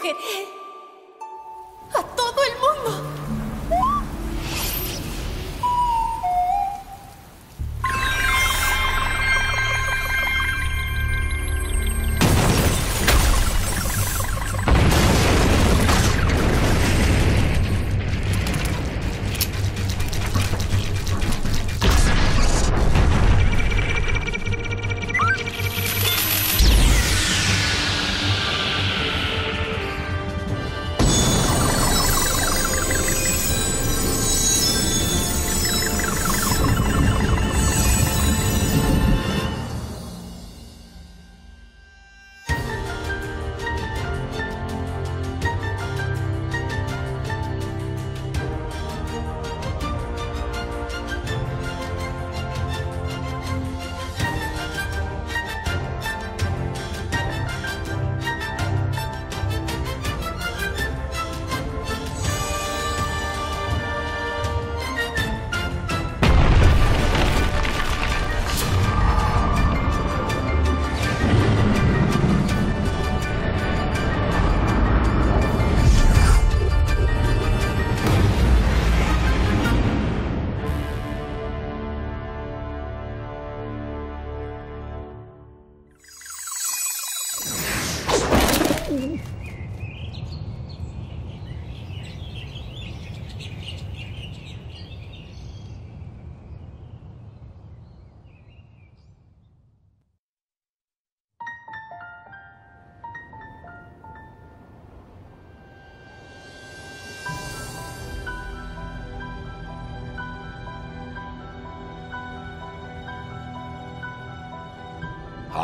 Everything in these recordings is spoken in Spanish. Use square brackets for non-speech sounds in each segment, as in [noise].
Okay.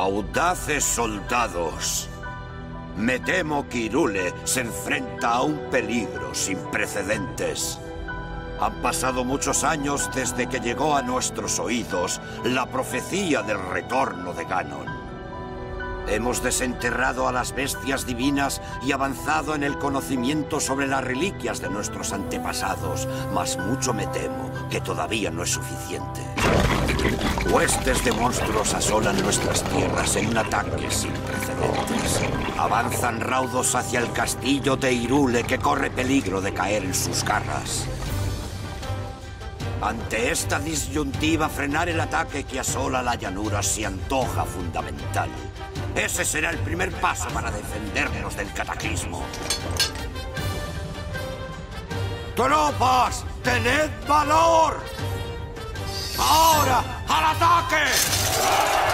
Audaces soldados. Me temo que Irule se enfrenta a un peligro sin precedentes. Han pasado muchos años desde que llegó a nuestros oídos la profecía del retorno de Ganon. Hemos desenterrado a las bestias divinas y avanzado en el conocimiento sobre las reliquias de nuestros antepasados, mas mucho me temo que todavía no es suficiente. Huestes de monstruos asolan nuestras tierras en un ataque sin precedentes. Avanzan raudos hacia el castillo de Irule que corre peligro de caer en sus garras. Ante esta disyuntiva, frenar el ataque que asola la llanura se antoja fundamental. Ese será el primer paso para defendernos del cataclismo. ¡Tropas! ¡Tened valor! ¡Ahora! ¡Al ataque!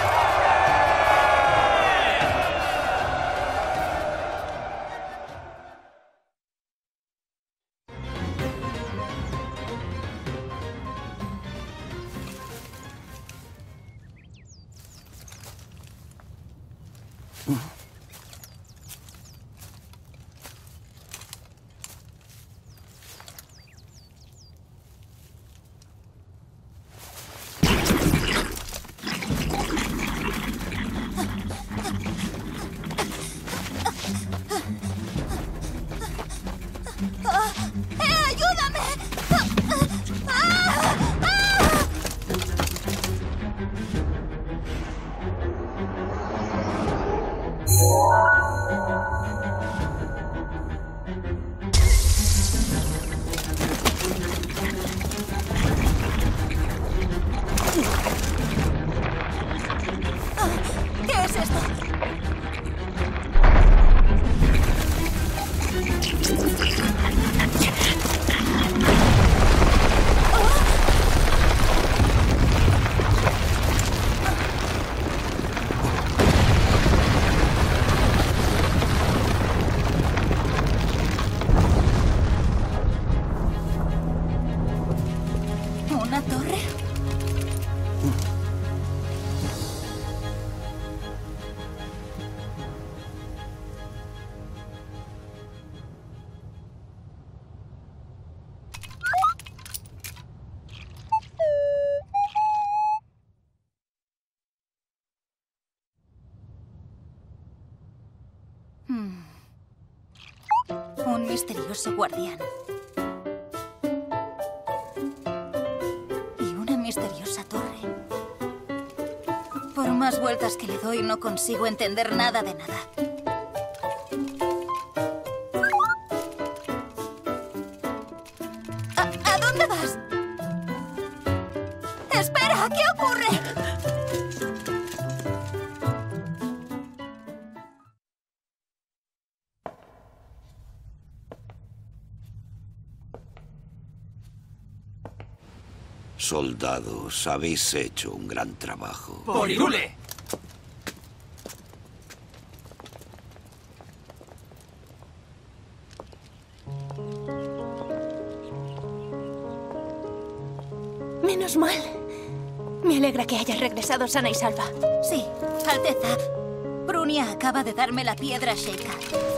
Misterioso guardián. Y una misteriosa torre. Por más vueltas que le doy, no consigo entender nada de nada. Soldados, habéis hecho un gran trabajo. ¡Por Irule! Menos mal. Me alegra que hayas regresado sana y salva. Sí, Alteza. Brunia acaba de darme la piedra Sheikah.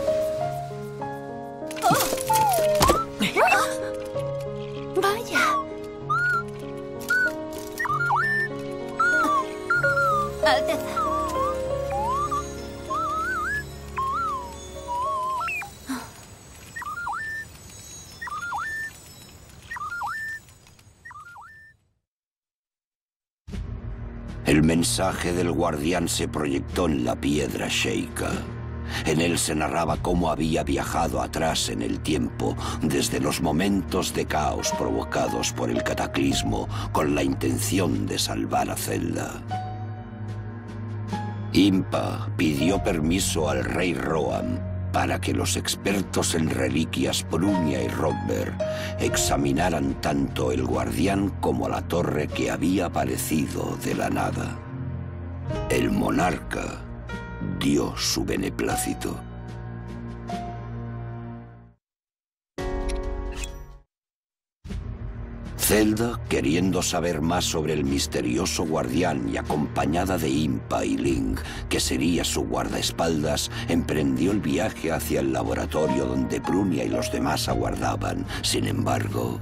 Mensaje del guardián se proyectó en la piedra Sheikah. En él se narraba cómo había viajado atrás en el tiempo, desde los momentos de caos provocados por el cataclismo, con la intención de salvar a Zelda. Impa pidió permiso al rey Roam para que los expertos en reliquias Prunia y Rodber examinaran tanto el guardián como la torre que había aparecido de la nada. El monarca dio su beneplácito. Zelda, queriendo saber más sobre el misterioso guardián y acompañada de Impa y Link, que sería su guardaespaldas, emprendió el viaje hacia el laboratorio donde Brunia y los demás aguardaban. Sin embargo...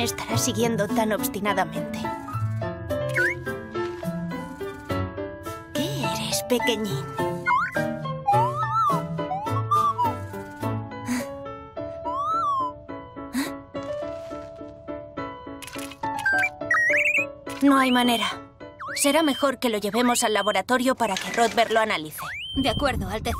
me estará siguiendo tan obstinadamente. ¿Qué eres, pequeñín? No hay manera. Será mejor que lo llevemos al laboratorio para que Rodber lo analice. De acuerdo, Alteza.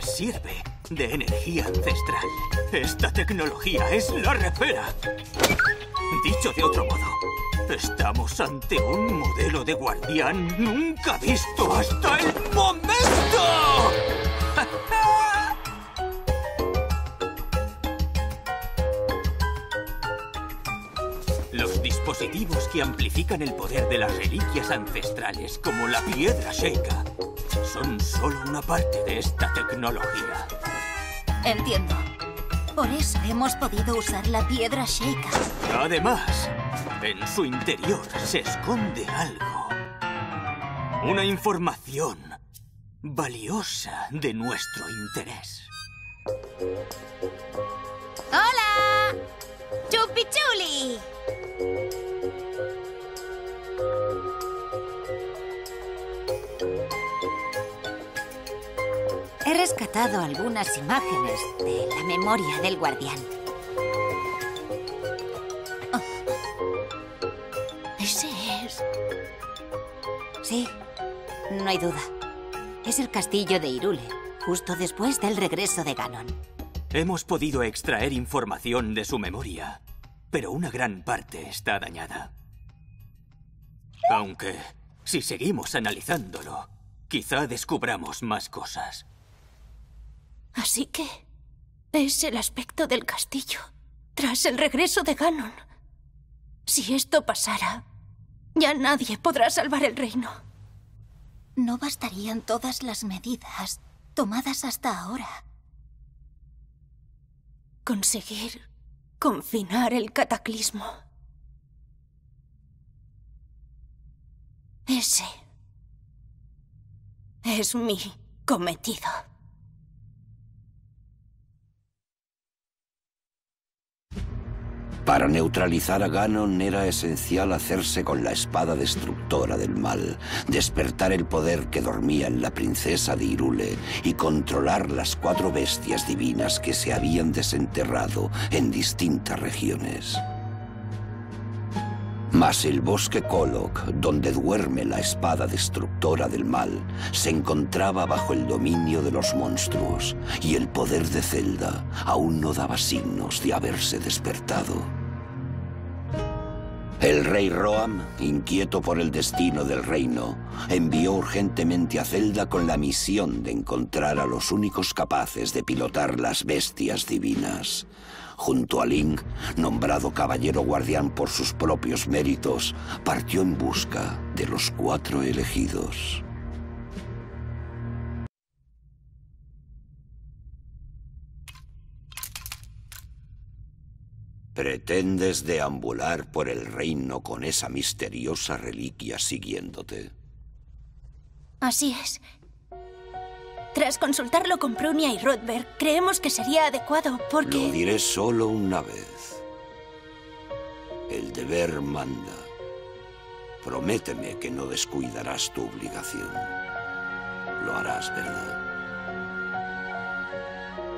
Sirve de energía ancestral. Esta tecnología es la repera. Dicho de otro modo, estamos ante un modelo de guardián nunca visto hasta el momento. [laughs] Los dispositivos que amplifican el poder de las reliquias ancestrales, como la piedra Sheikah, son solo una parte de esta tecnología. Entiendo. Por eso hemos podido usar la piedra Sheikah. Además, en su interior se esconde algo. Una información valiosa de nuestro interés. ¡Hola! ¡Chupichuli! Rescatado algunas imágenes de la memoria del guardián. Ese es... Sí, no hay duda. Es el castillo de Irule, justo después del regreso de Ganon. Hemos podido extraer información de su memoria, pero una gran parte está dañada. Aunque, si seguimos analizándolo, quizá descubramos más cosas. Así que... Es el aspecto del castillo, tras el regreso de Ganon. Si esto pasara, ya nadie podrá salvar el reino. No bastarían todas las medidas tomadas hasta ahora. Conseguir confinar el cataclismo. Ese es mi cometido. Para neutralizar a Ganon era esencial hacerse con la espada destructora del mal, despertar el poder que dormía en la princesa de Irule y controlar las cuatro bestias divinas que se habían desenterrado en distintas regiones. Mas el bosque Kolok, donde duerme la espada destructora del mal, se encontraba bajo el dominio de los monstruos, y el poder de Zelda aún no daba signos de haberse despertado. El rey Roam, inquieto por el destino del reino, envió urgentemente a Zelda con la misión de encontrar a los únicos capaces de pilotar las bestias divinas. Junto a Link, nombrado caballero guardián por sus propios méritos, partió en busca de los cuatro elegidos. ¿Pretendes deambular por el reino con esa misteriosa reliquia siguiéndote? Así es. Tras consultarlo con Prunia y Rodberg, creemos que sería adecuado porque... Lo diré solo una vez. El deber manda. Prométeme que no descuidarás tu obligación. Lo harás, ¿verdad?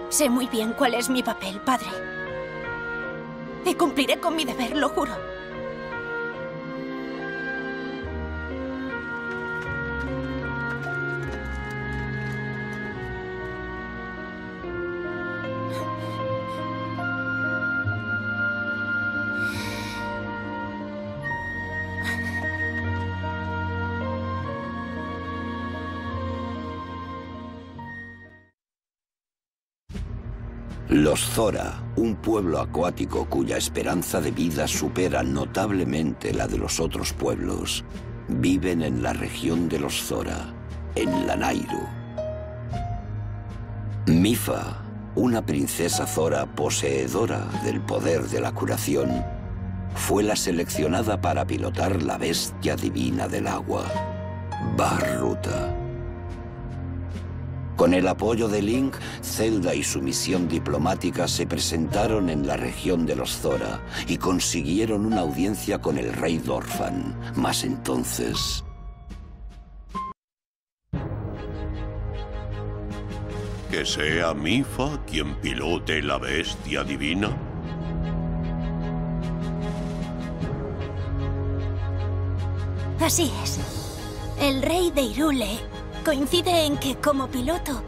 Sé muy bien cuál es mi papel, padre. Y cumpliré con mi deber, lo juro. Los Zora, un pueblo acuático cuya esperanza de vida supera notablemente la de los otros pueblos, viven en la región de los Zora, en Lanairu. Mifa, una princesa Zora poseedora del poder de la curación, fue la seleccionada para pilotar la bestia divina del agua, Barruta. Con el apoyo de Link, Zelda y su misión diplomática se presentaron en la región de los Zora y consiguieron una audiencia con el rey Dorfan. Mas entonces... ¿Que sea Mifa quien pilote la bestia divina? Así es. El rey de Irule coincide en que, como piloto,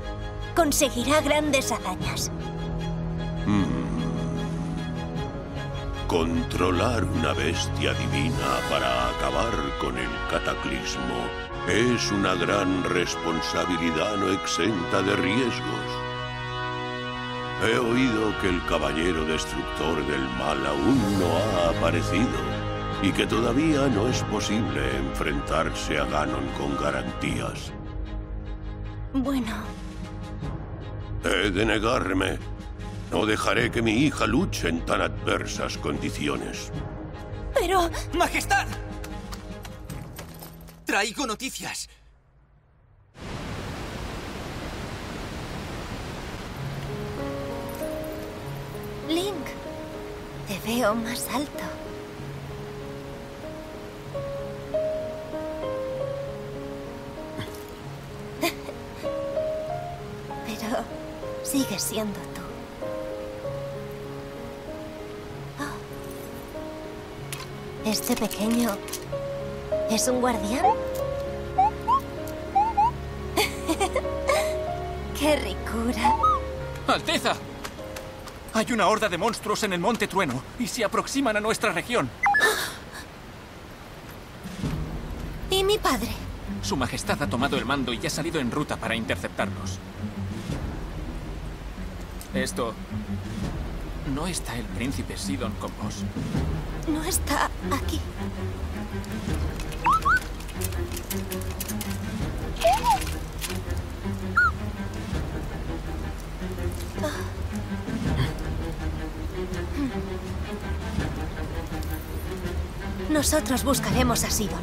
conseguirá grandes hazañas. Controlar una bestia divina para acabar con el cataclismo es una gran responsabilidad no exenta de riesgos. He oído que el caballero destructor del mal aún no ha aparecido y que todavía no es posible enfrentarse a Ganon con garantías. Bueno, He de negarme. No dejaré que mi hija luche en tan adversas condiciones. pero... ¡Majestad! Traigo noticias. Link, te veo más alto. Pero sigues siendo tú. Oh. ¿Este pequeño es un guardián? [laughs] ¡Qué ricura! ¡Alteza! Hay una horda de monstruos en el Monte Trueno y se aproximan a nuestra región. [gasps] ¿Y mi padre? Su Majestad ha tomado el mando y ha salido en ruta para interceptarnos. Esto... ¿No está el príncipe Sidon con vos? No está aquí. Nosotros buscaremos a Sidon.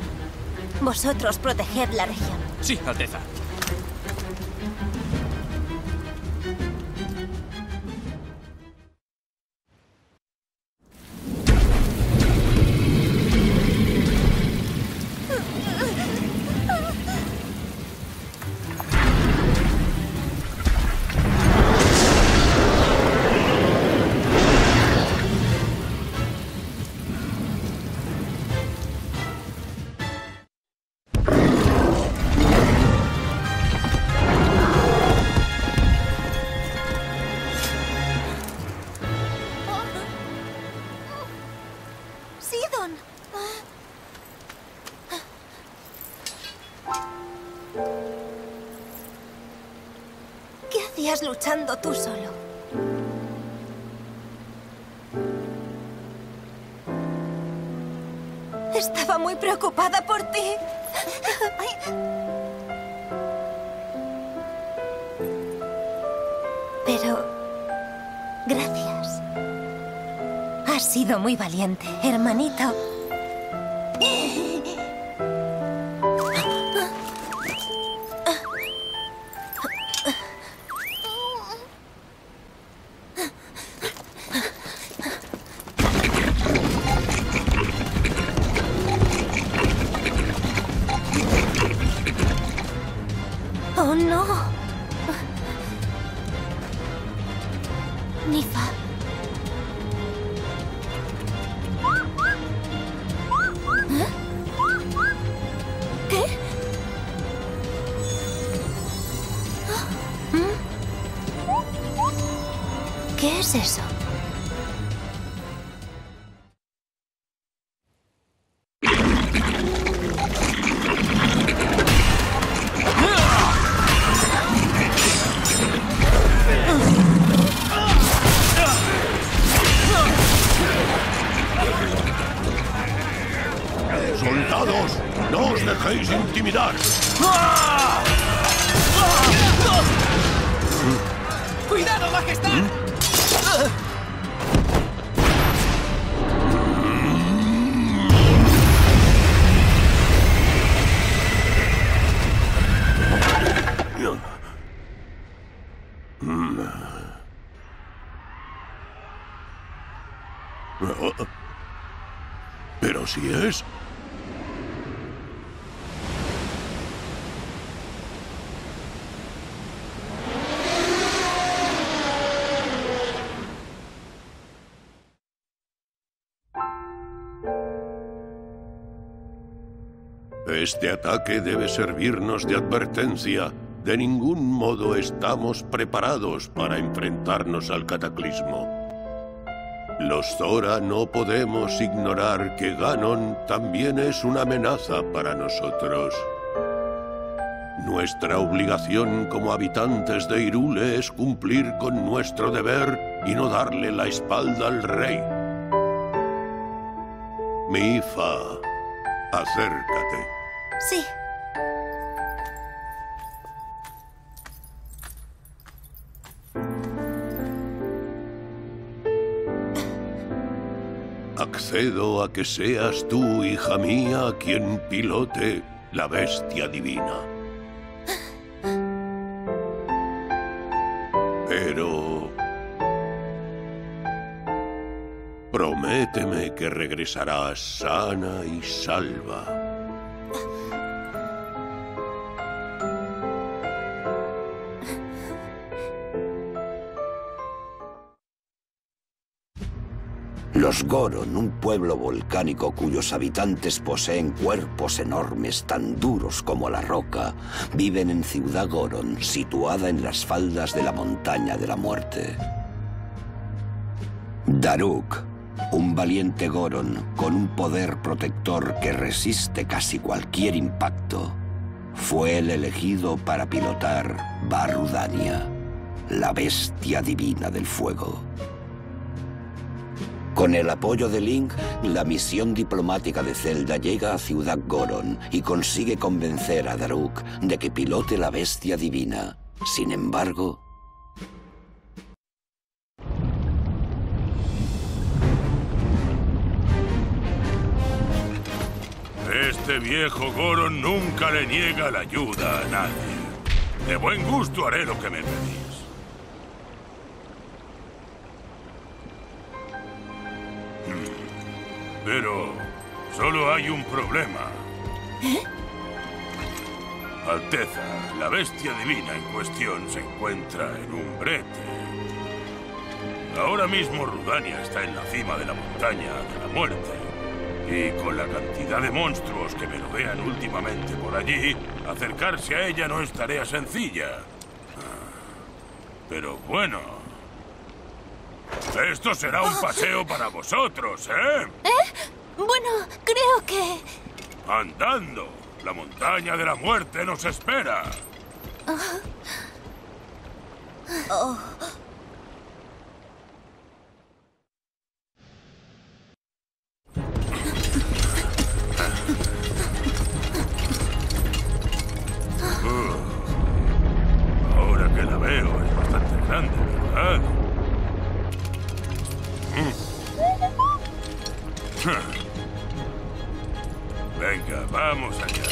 Vosotros proteged la región. Sí, Alteza. Luchando tú solo? Estaba muy preocupada por ti. Pero... Gracias. Has sido muy valiente, hermanito. Este ataque debe servirnos de advertencia. De ningún modo estamos preparados para enfrentarnos al cataclismo. Los Zora no podemos ignorar que Ganon también es una amenaza para nosotros. Nuestra obligación como habitantes de Irule es cumplir con nuestro deber y no darle la espalda al rey. Mifa, acércate. Sí. Accedo a que seas tú, hija mía, quien pilote la bestia divina. Pero... Prométeme que regresarás sana y salva. Los Goron, un pueblo volcánico cuyos habitantes poseen cuerpos enormes tan duros como la roca, viven en Ciudad Goron, situada en las faldas de la montaña de la muerte. Daruk, un valiente Goron con un poder protector que resiste casi cualquier impacto, fue el elegido para pilotar Barudania, la bestia divina del fuego. Con el apoyo de Link, la misión diplomática de Zelda llega a Ciudad Goron y consigue convencer a Daruk de que pilote la bestia divina. Sin embargo, Este viejo Goron nunca le niega la ayuda a nadie. De buen gusto haré lo que me pedís. Pero solo hay un problema. Alteza, la bestia divina en cuestión se encuentra en un brete. Ahora mismo Rudania está en la cima de la montaña de la muerte. Y con la cantidad de monstruos que merodean últimamente por allí, acercarse a ella no es tarea sencilla. Ah, Pero bueno... Esto será un paseo para vosotros, ¿eh? Bueno, creo que... Andando. La montaña de la muerte nos espera. Ahora que la veo, es bastante grande, ¿verdad? Venga, vamos allá.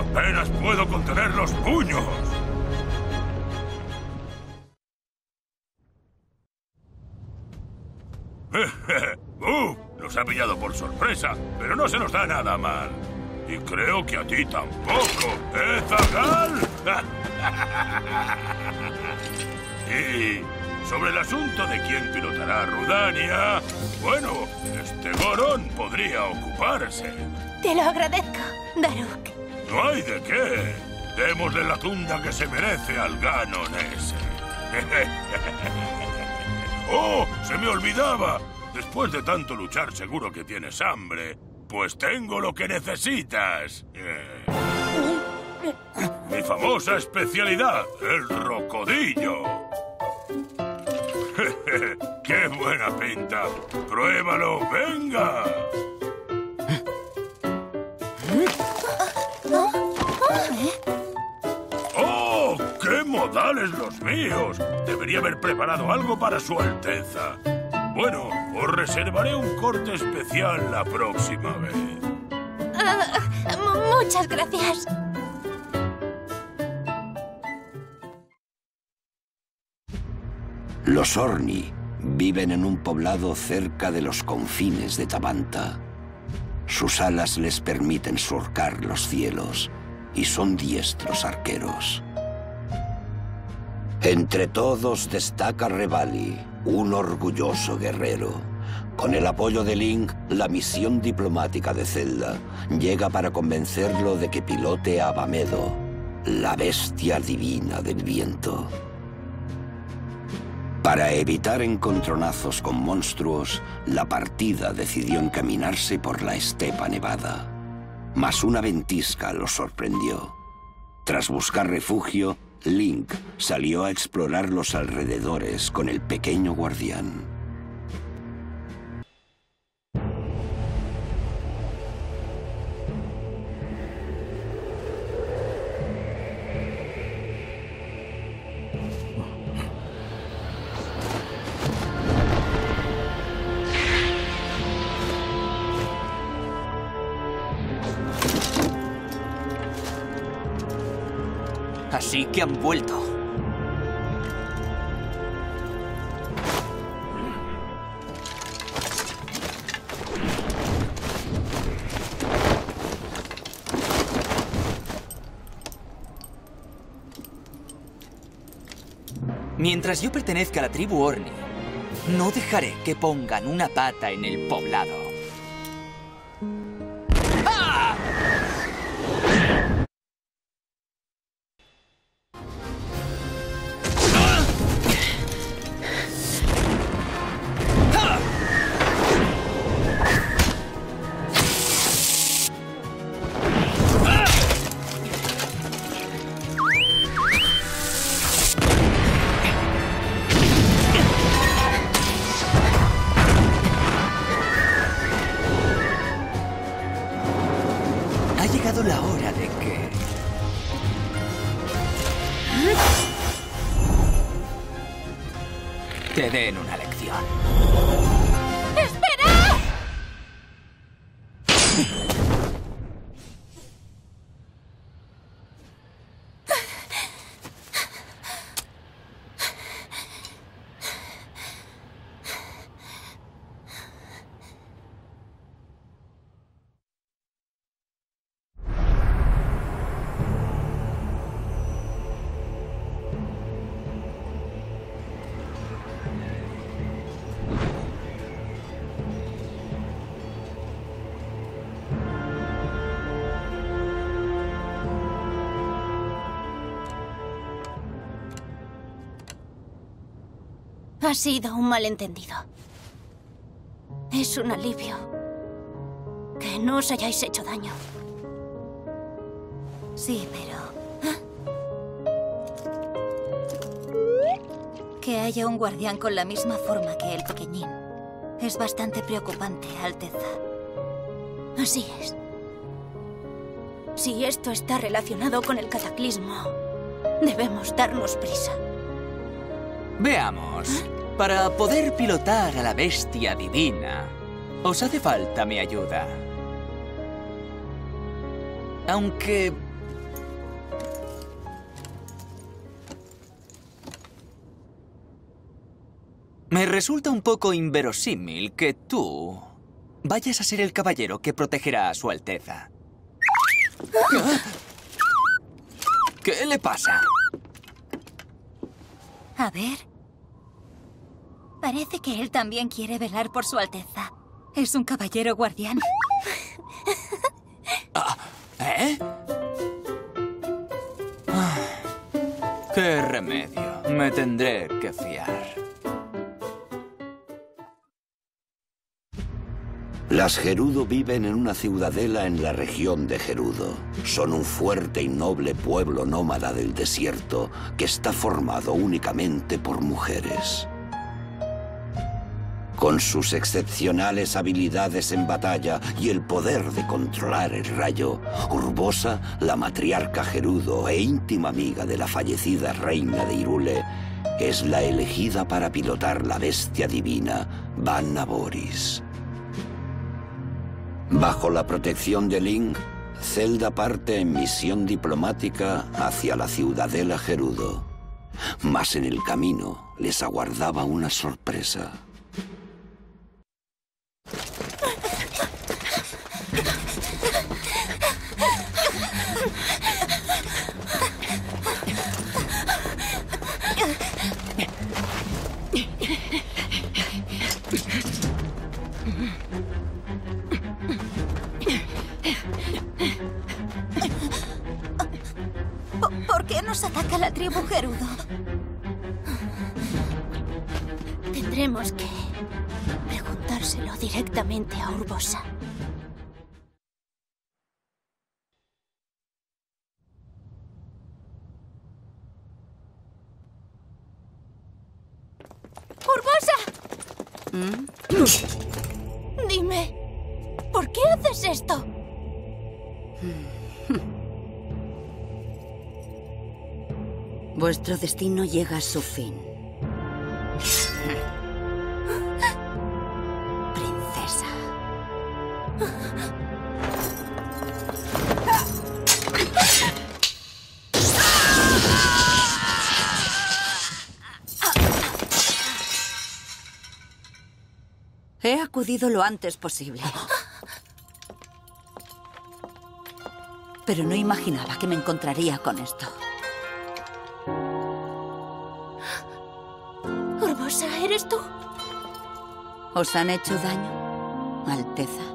Apenas puedo contener los puños. [laughs] ¡Uh! Nos ha pillado por sorpresa, pero no se nos da nada mal. Y creo que a ti tampoco, ¿eh, Zagal? [laughs] y sobre el asunto de quién pilotará a Rudania, bueno, este Gorón podría ocuparse. Te lo agradezco, Daruk. No hay de qué. Démosle la tunda que se merece al Ganon ese. [laughs] ¡Oh! ¡Se me olvidaba! Después de tanto luchar seguro que tienes hambre. Pues tengo lo que necesitas. Eh, Mi famosa especialidad, el rocodillo. [laughs] ¡Qué buena pinta! ¡Pruébalo! ¡Venga! ¡Oh! ¡Qué modales los míos! Debería haber preparado algo para su Alteza. Bueno, os reservaré un corte especial la próxima vez. Ah, mu- muchas gracias. Los Orni viven en un poblado cerca de los confines de Tabanta. Sus alas les permiten surcar los cielos y son diestros arqueros. Entre todos destaca Revali, un orgulloso guerrero. Con el apoyo de Link, la misión diplomática de Zelda llega para convencerlo de que pilote a Bamedo, la bestia divina del viento. Para evitar encontronazos con monstruos, la partida decidió encaminarse por la estepa nevada. Mas una ventisca lo sorprendió. Tras buscar refugio, Link salió a explorar los alrededores con el pequeño guardián. Así que han vuelto. Mientras yo pertenezca a la tribu Orni, no dejaré que pongan una pata en el poblado. Ha sido un malentendido. Es un alivio. Que no os hayáis hecho daño. Sí, pero... Que haya un guardián con la misma forma que el pequeñín es bastante preocupante, Alteza. Así es. Si esto está relacionado con el cataclismo, debemos darnos prisa. Veamos. Para poder pilotar a la bestia divina, os hace falta mi ayuda. Aunque... Me resulta un poco inverosímil que tú vayas a ser el caballero que protegerá a su Alteza. ¿Qué le pasa? A ver. Parece que él también quiere velar por su Alteza. Es un caballero guardián. [laughs] ¿Eh? Ah, ¡Qué remedio! Me tendré que fiar. Las Gerudo viven en una ciudadela en la región de Gerudo. Son un fuerte y noble pueblo nómada del desierto que está formado únicamente por mujeres. Con sus excepcionales habilidades en batalla y el poder de controlar el rayo, Urbosa, la matriarca Gerudo e íntima amiga de la fallecida reina de Irule, es la elegida para pilotar la bestia divina, Vanna Boris. Bajo la protección de Ling, Zelda parte en misión diplomática hacia la ciudadela Gerudo. Mas en el camino les aguardaba una sorpresa. Directamente a Urbosa. ¡Urbosa! Dime, ¿por qué haces esto? Vuestro destino llega a su fin. Acudido lo antes posible. Pero no imaginaba que me encontraría con esto. Urbosa, ¿eres tú? ¿Os han hecho daño, Alteza?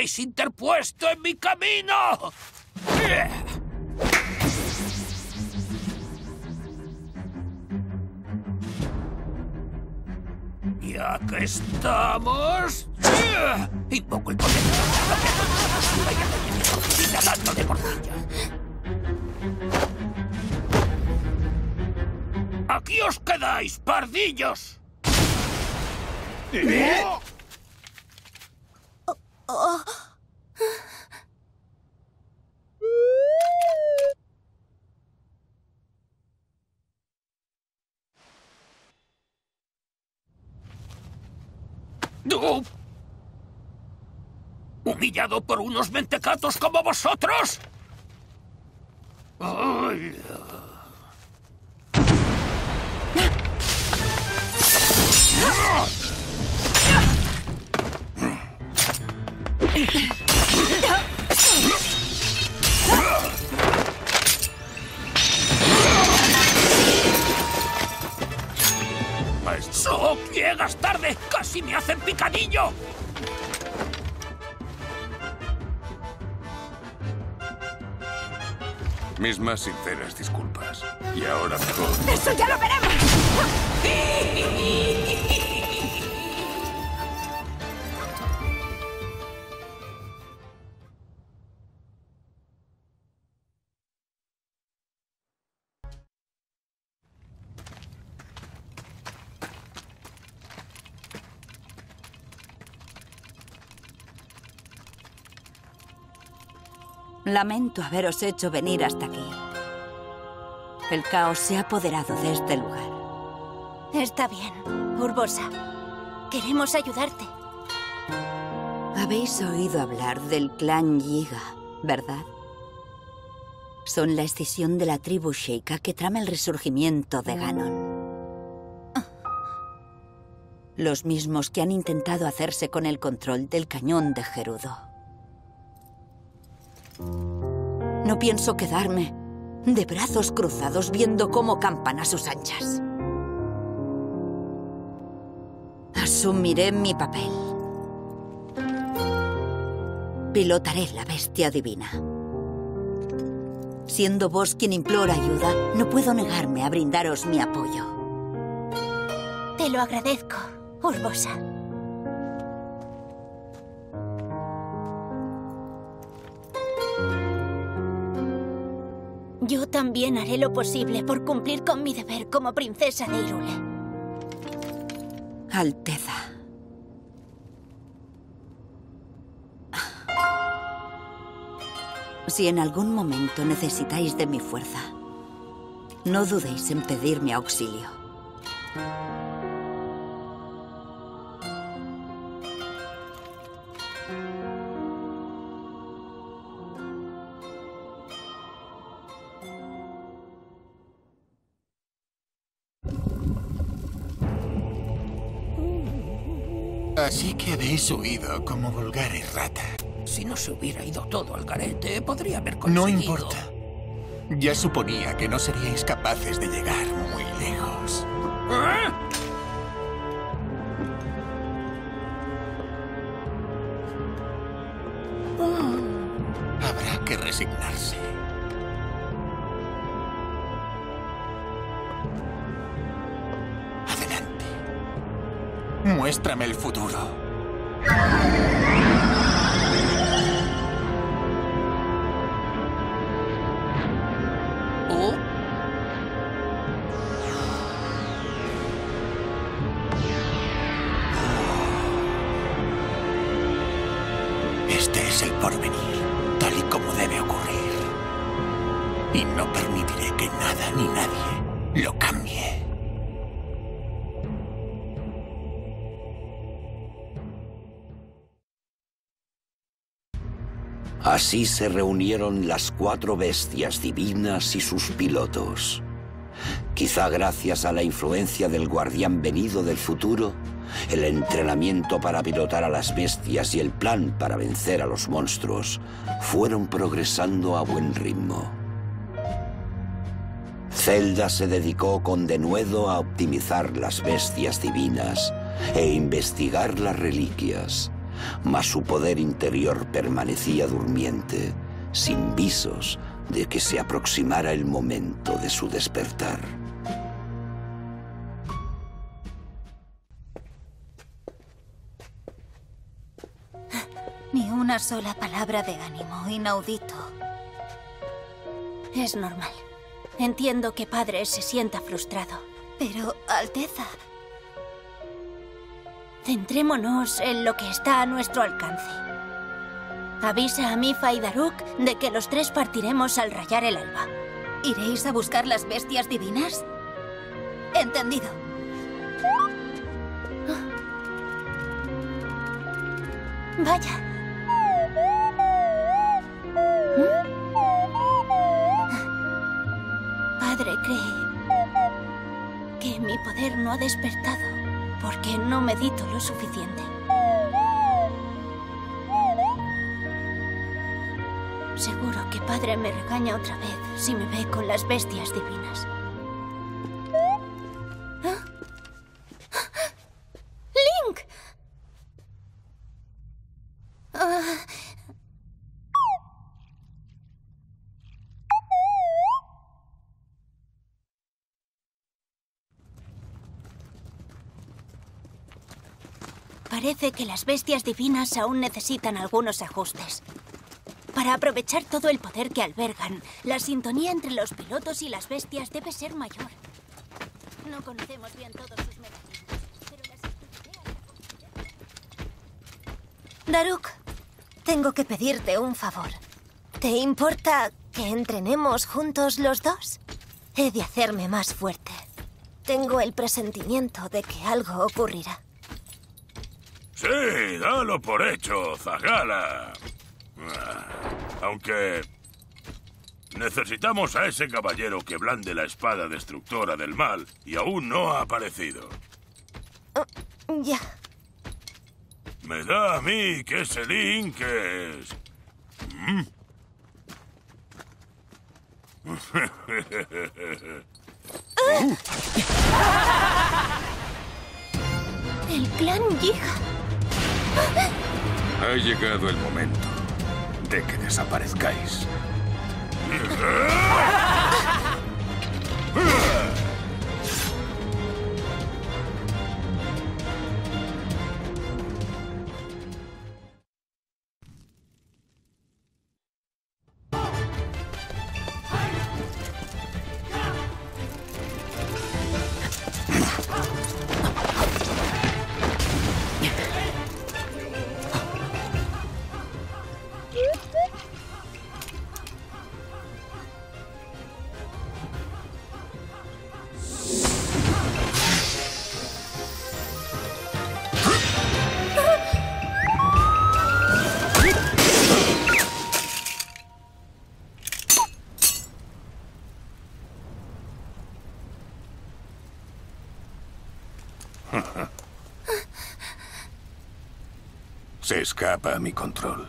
Habéis interpuesto en mi camino? Ya que estamos... Invoco el poder de. ¡Aquí os quedáis, pardillos! ¡No! ¿Humillado por unos mentecatos como vosotros? ¡Maestro! ¡Llegas tarde! ¡Casi me hacen picadillo! Mis más sinceras disculpas. Y ahora mejor. ¡Eso ya lo veremos! Lamento haberos hecho venir hasta aquí. El caos se ha apoderado de este lugar. Está bien, Urbosa. Queremos ayudarte. Habéis oído hablar del clan Yiga, ¿verdad? Son la escisión de la tribu Sheikah que trama el resurgimiento de Ganon. Los mismos que han intentado hacerse con el control del cañón de Gerudo. No pienso quedarme de brazos cruzados viendo cómo campan a sus anchas. Asumiré mi papel. Pilotaré la bestia divina. Siendo vos quien implora ayuda, no puedo negarme a brindaros mi apoyo. Te lo agradezco, Urbosa. Yo también haré lo posible por cumplir con mi deber como princesa de Irule. Alteza. Si en algún momento necesitáis de mi fuerza, no dudéis en pedirme auxilio. Que habéis huido como vulgares rata. Si no se hubiera ido todo al garete, podría haber No conseguido... importa. Ya suponía que no seríais capaces de llegar muy lejos. ¿Eh? Habrá que resignarse. Adelante. Muéstrame el futuro. Yeah! [laughs] Así se reunieron las cuatro bestias divinas y sus pilotos. Quizá gracias a la influencia del guardián venido del futuro, el entrenamiento para pilotar a las bestias y el plan para vencer a los monstruos fueron progresando a buen ritmo. Zelda se dedicó con denuedo a optimizar las bestias divinas e investigar las reliquias, mas su poder interior permanecía durmiente, sin visos de que se aproximara el momento de su despertar. Ni una sola palabra de ánimo, inaudito. Es normal. Entiendo que padre se sienta frustrado. Pero, Alteza... Centrémonos en lo que está a nuestro alcance. Avisa a Mifa y Daruk de que los tres partiremos al rayar el alba. ¿Iréis a buscar las bestias divinas? Entendido. Vaya. Padre cree que mi poder no ha despertado porque no medito lo suficiente. Seguro que padre me regaña otra vez si me ve con las bestias divinas. Parece que las bestias divinas aún necesitan algunos ajustes. Para aprovechar todo el poder que albergan, la sintonía entre los pilotos y las bestias debe ser mayor. No conocemos bien todos sus mecanismos, pero las Daruk, tengo que pedirte un favor. ¿Te importa que entrenemos juntos los dos? He de hacerme más fuerte. Tengo el presentimiento de que algo ocurrirá. Sí, dalo por hecho, Zagala. Ah, Aunque... Necesitamos a ese caballero que blande la espada destructora del mal y aún no ha aparecido. Ya. Me da a mí que ese link es... ¿Mm? [laughs] El clan Yiga. [laughs] Ha llegado el momento de que desaparezcáis. [laughs] escapa a mi control.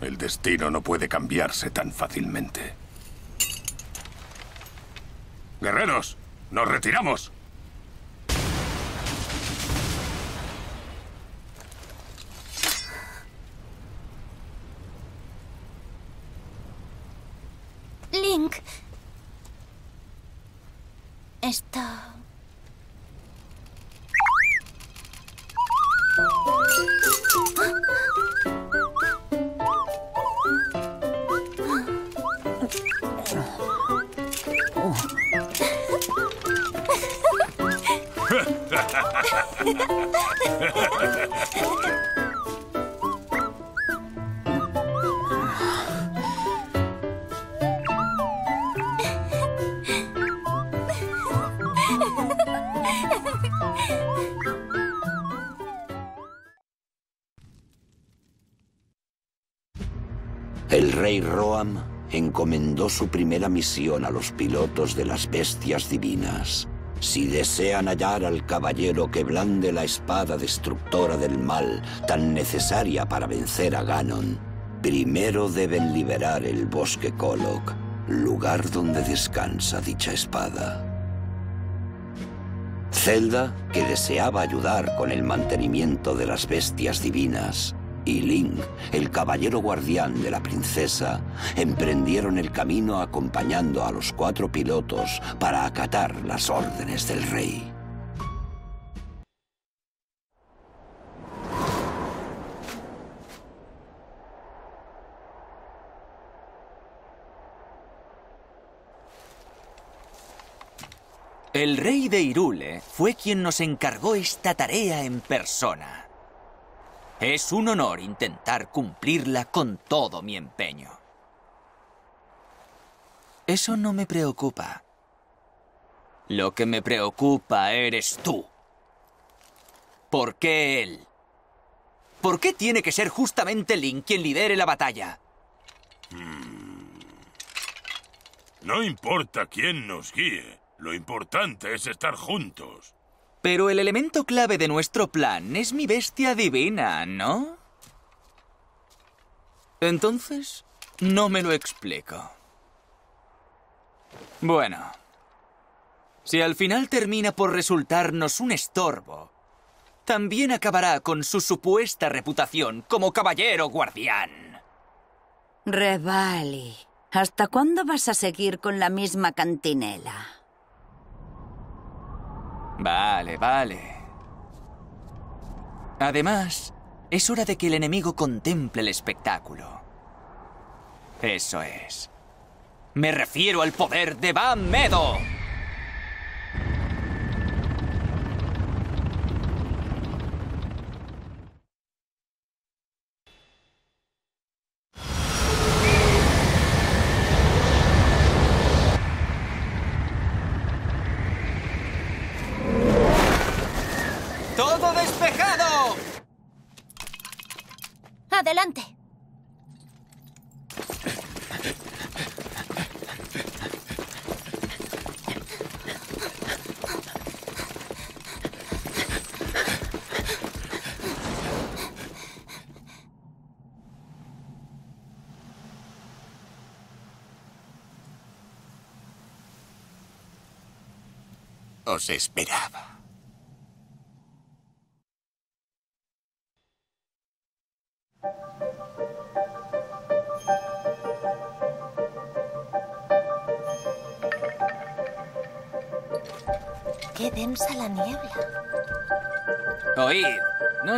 El destino no puede cambiarse tan fácilmente. Guerreros, nos retiramos. Link. Esto... su primera misión a los pilotos de las bestias divinas. Si desean hallar al caballero que blande la espada destructora del mal, tan necesaria para vencer a Ganon, primero deben liberar el bosque Kolok, lugar donde descansa dicha espada. Zelda, que deseaba ayudar con el mantenimiento de las bestias divinas, y Link, el caballero guardián de la princesa, emprendieron el camino acompañando a los cuatro pilotos para acatar las órdenes del rey. El rey de Irule fue quien nos encargó esta tarea en persona. Es un honor intentar cumplirla con todo mi empeño. Eso no me preocupa. Lo que me preocupa eres tú. ¿Por qué él? ¿Por qué tiene que ser justamente Link quien lidere la batalla? No importa quién nos guíe. Lo importante es estar juntos. Pero el elemento clave de nuestro plan es mi bestia divina, ¿no? Entonces, no me lo explico. Bueno, si al final termina por resultarnos un estorbo, también acabará con su supuesta reputación como caballero guardián. Revali, ¿hasta cuándo vas a seguir con la misma cantinela? Vale, vale. Además, es hora de que el enemigo contemple el espectáculo. Eso es. Me refiero al poder de Van Medo.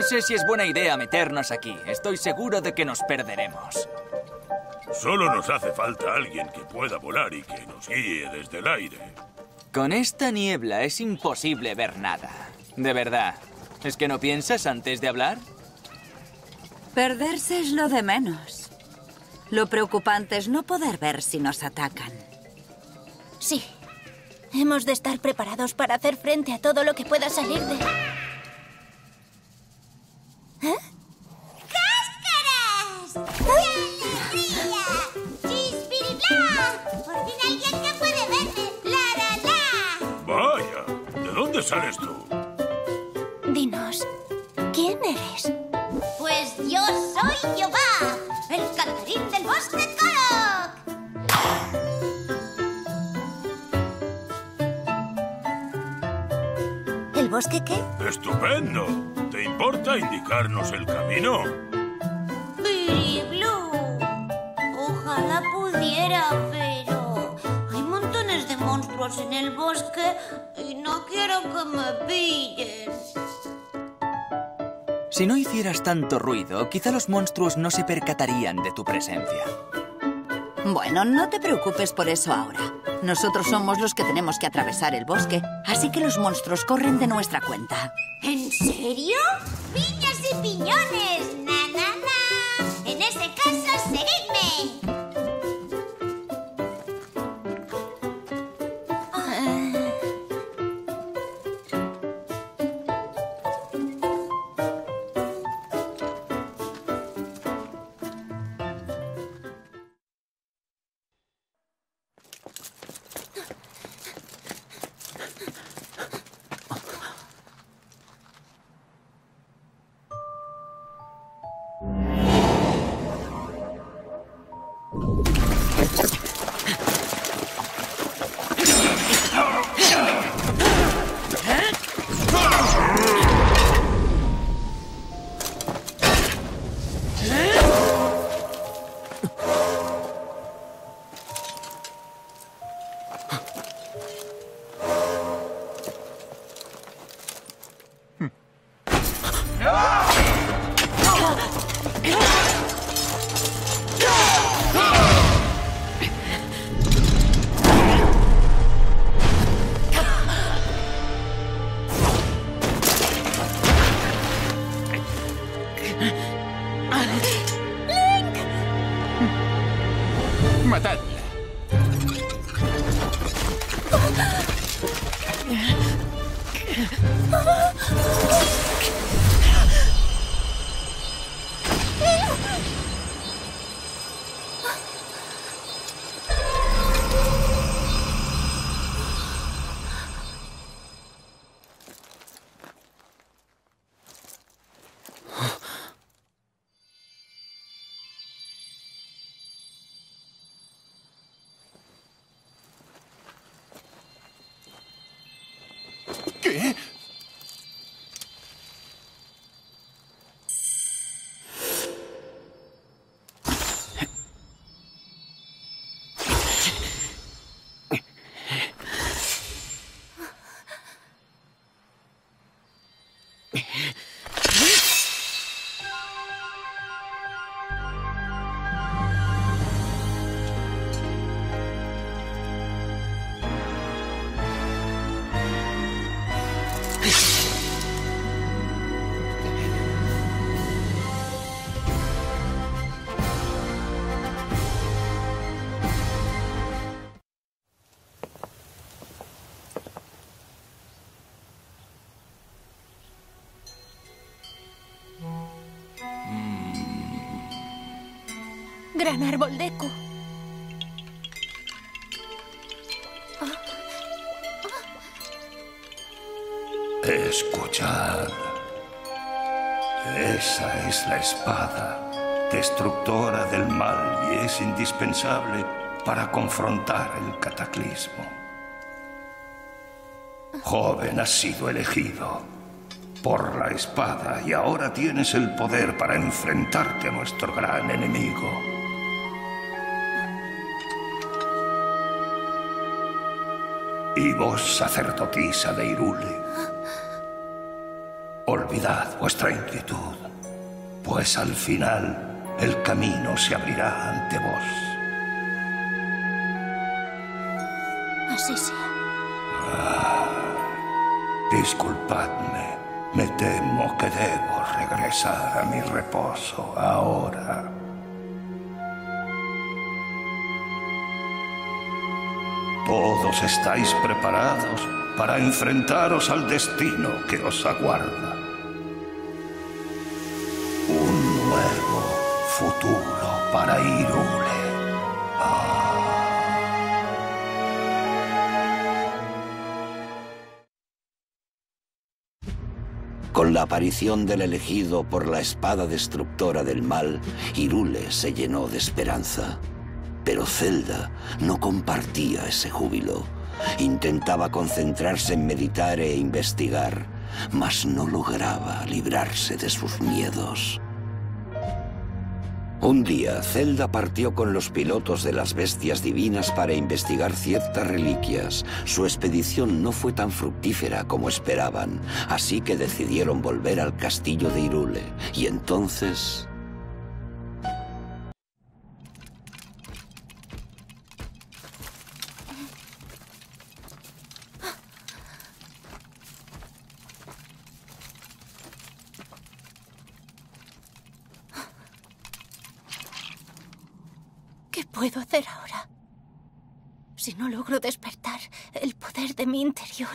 Sé si es buena idea meternos aquí. Estoy seguro de que nos perderemos. Solo nos hace falta alguien que pueda volar y que nos guíe desde el aire. Con esta niebla es imposible ver nada. De verdad. ¿Es que no piensas antes de hablar? Perderse es lo de menos. Lo preocupante es no poder ver si nos atacan. Sí. Hemos de estar preparados para hacer frente a todo lo que pueda salir de... tanto ruido, quizá los monstruos no se percatarían de tu presencia. Bueno, no te preocupes por eso ahora. Nosotros somos los que tenemos que atravesar el bosque, así que los monstruos corren de nuestra cuenta. ¿En serio? ¡Piñas y piñones! Gran árbol Deku. Escuchad. Esa es la espada, destructora del mal y es indispensable para confrontar el cataclismo. Joven, has sido elegido por la espada y ahora tienes el poder para enfrentarte a nuestro gran enemigo. Y vos, sacerdotisa de Irule, olvidad vuestra inquietud, pues al final el camino se abrirá ante vos. Así sea. Disculpadme, me temo que debo regresar a mi reposo ahora. Todos estáis preparados para enfrentaros al destino que os aguarda. Un nuevo futuro para Irule. Con la aparición del elegido por la espada destructora del mal, Irule se llenó de esperanza. Pero Zelda no compartía ese júbilo. Intentaba concentrarse en meditar e investigar, mas no lograba librarse de sus miedos. Un día, Zelda partió con los pilotos de las bestias divinas para investigar ciertas reliquias. Su expedición no fue tan fructífera como esperaban, así que decidieron volver al castillo de Irule. Y entonces... logro despertar el poder de mi interior.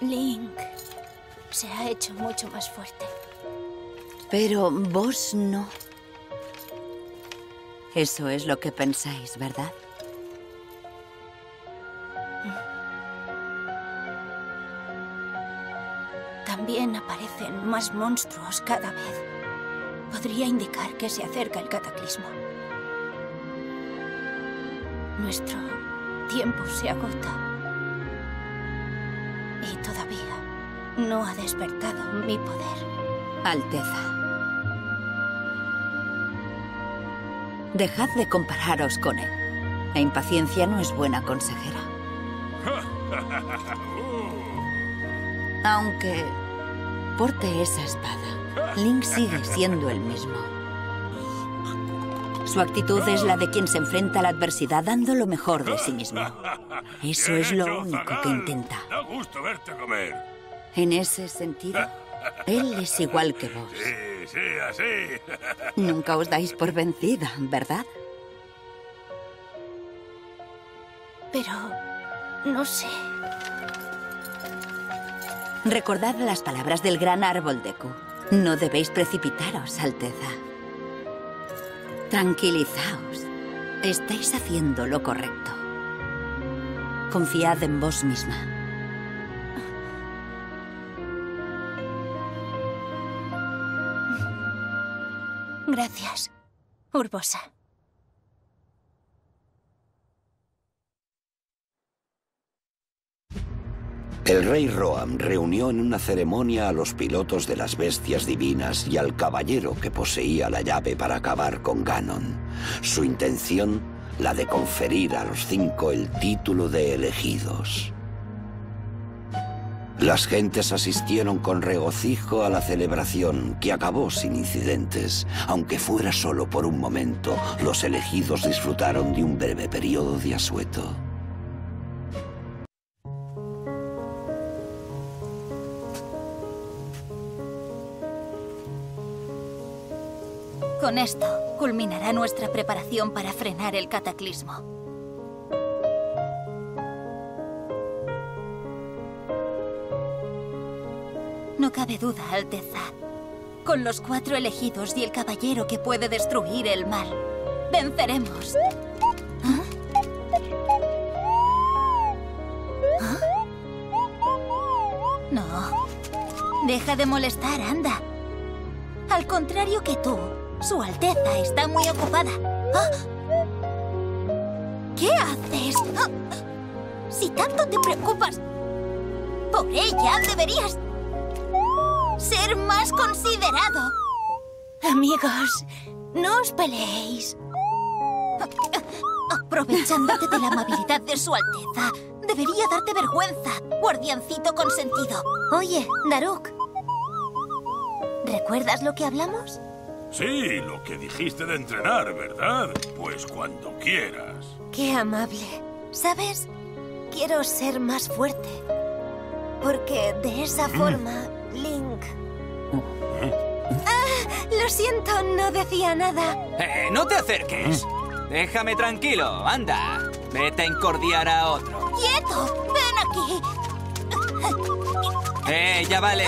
Link se ha hecho mucho más fuerte. Pero vos no. Eso es lo que pensáis, ¿verdad? También aparecen más monstruos cada vez. Podría indicar que se acerca el cataclismo. Nuestro tiempo se agota. No ha despertado mi poder. Alteza. Dejad de compararos con él. La impaciencia no es buena consejera. [laughs] Aunque porte esa espada, Link sigue siendo el mismo. Su actitud es la de quien se enfrenta a la adversidad dando lo mejor de sí mismo. [laughs] Eso es lo único que intenta. Da gusto verte comer. En ese sentido, él es igual que vos. Sí, sí, así. [laughs] Nunca os dais por vencida, ¿verdad? Pero no sé. Recordad las palabras del gran árbol Deku. No debéis precipitaros, Alteza. Tranquilizaos. Estáis haciendo lo correcto. Confiad en vos misma. El rey Roam reunió en una ceremonia a los pilotos de las bestias divinas y al caballero que poseía la llave para acabar con Ganon. Su intención, la de conferir a los cinco el título de elegidos. Las gentes asistieron con regocijo a la celebración, que acabó sin incidentes. Aunque fuera solo por un momento, los elegidos disfrutaron de un breve periodo de asueto. Con esto, culminará nuestra preparación para frenar el cataclismo. No cabe duda, Alteza. Con los cuatro elegidos y el caballero que puede destruir el mal, venceremos. ¿Ah? ¿Ah? No. Deja de molestar, anda. Al contrario que tú, su Alteza está muy ocupada. ¿Ah? ¿Qué haces? Si tanto te preocupas por ella, deberías ser más considerado. Amigos, no os peleéis. Aprovechándote de la amabilidad de su Alteza, debería darte vergüenza, guardiancito consentido. Oye, Daruk. ¿Recuerdas lo que hablamos? Sí, lo que dijiste de entrenar, ¿verdad? Pues cuando quieras. Qué amable. ¿Sabes? Quiero ser más fuerte. Porque de esa forma, Link... Ah, lo siento, no decía nada. Eh, no te acerques. Déjame tranquilo, anda. Vete a encordiar a otro. ¡Quieto! ¡Ven aquí! ¡Eh, ya vale!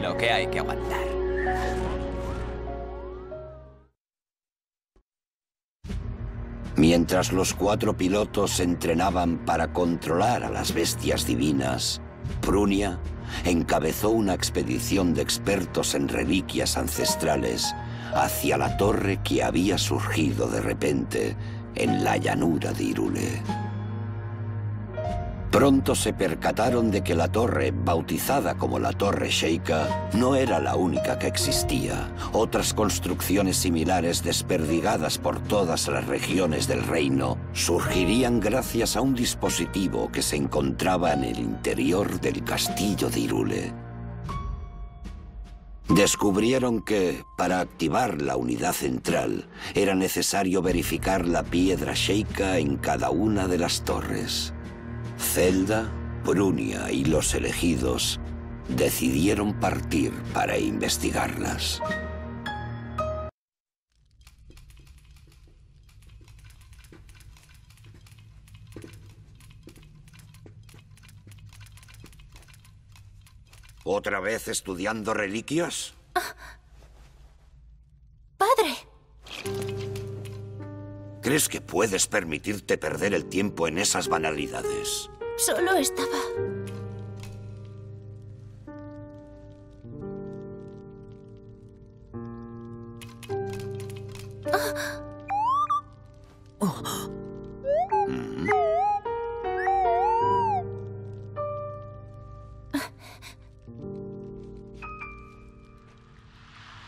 Lo que hay que aguantar. Mientras los cuatro pilotos se entrenaban para controlar a las bestias divinas, Prunia encabezó una expedición de expertos en reliquias ancestrales hacia la torre que había surgido de repente en la llanura de Irule. Pronto se percataron de que la torre, bautizada como la Torre Sheikah, no era la única que existía. Otras construcciones similares desperdigadas por todas las regiones del reino surgirían gracias a un dispositivo que se encontraba en el interior del castillo de Irule. Descubrieron que, para activar la unidad central, era necesario verificar la piedra Sheikah en cada una de las torres. Zelda, Brunia y los elegidos decidieron partir para investigarlas. ¿Otra vez estudiando reliquias? ¡Padre! ¿Crees que puedes permitirte perder el tiempo en esas banalidades? Solo estaba...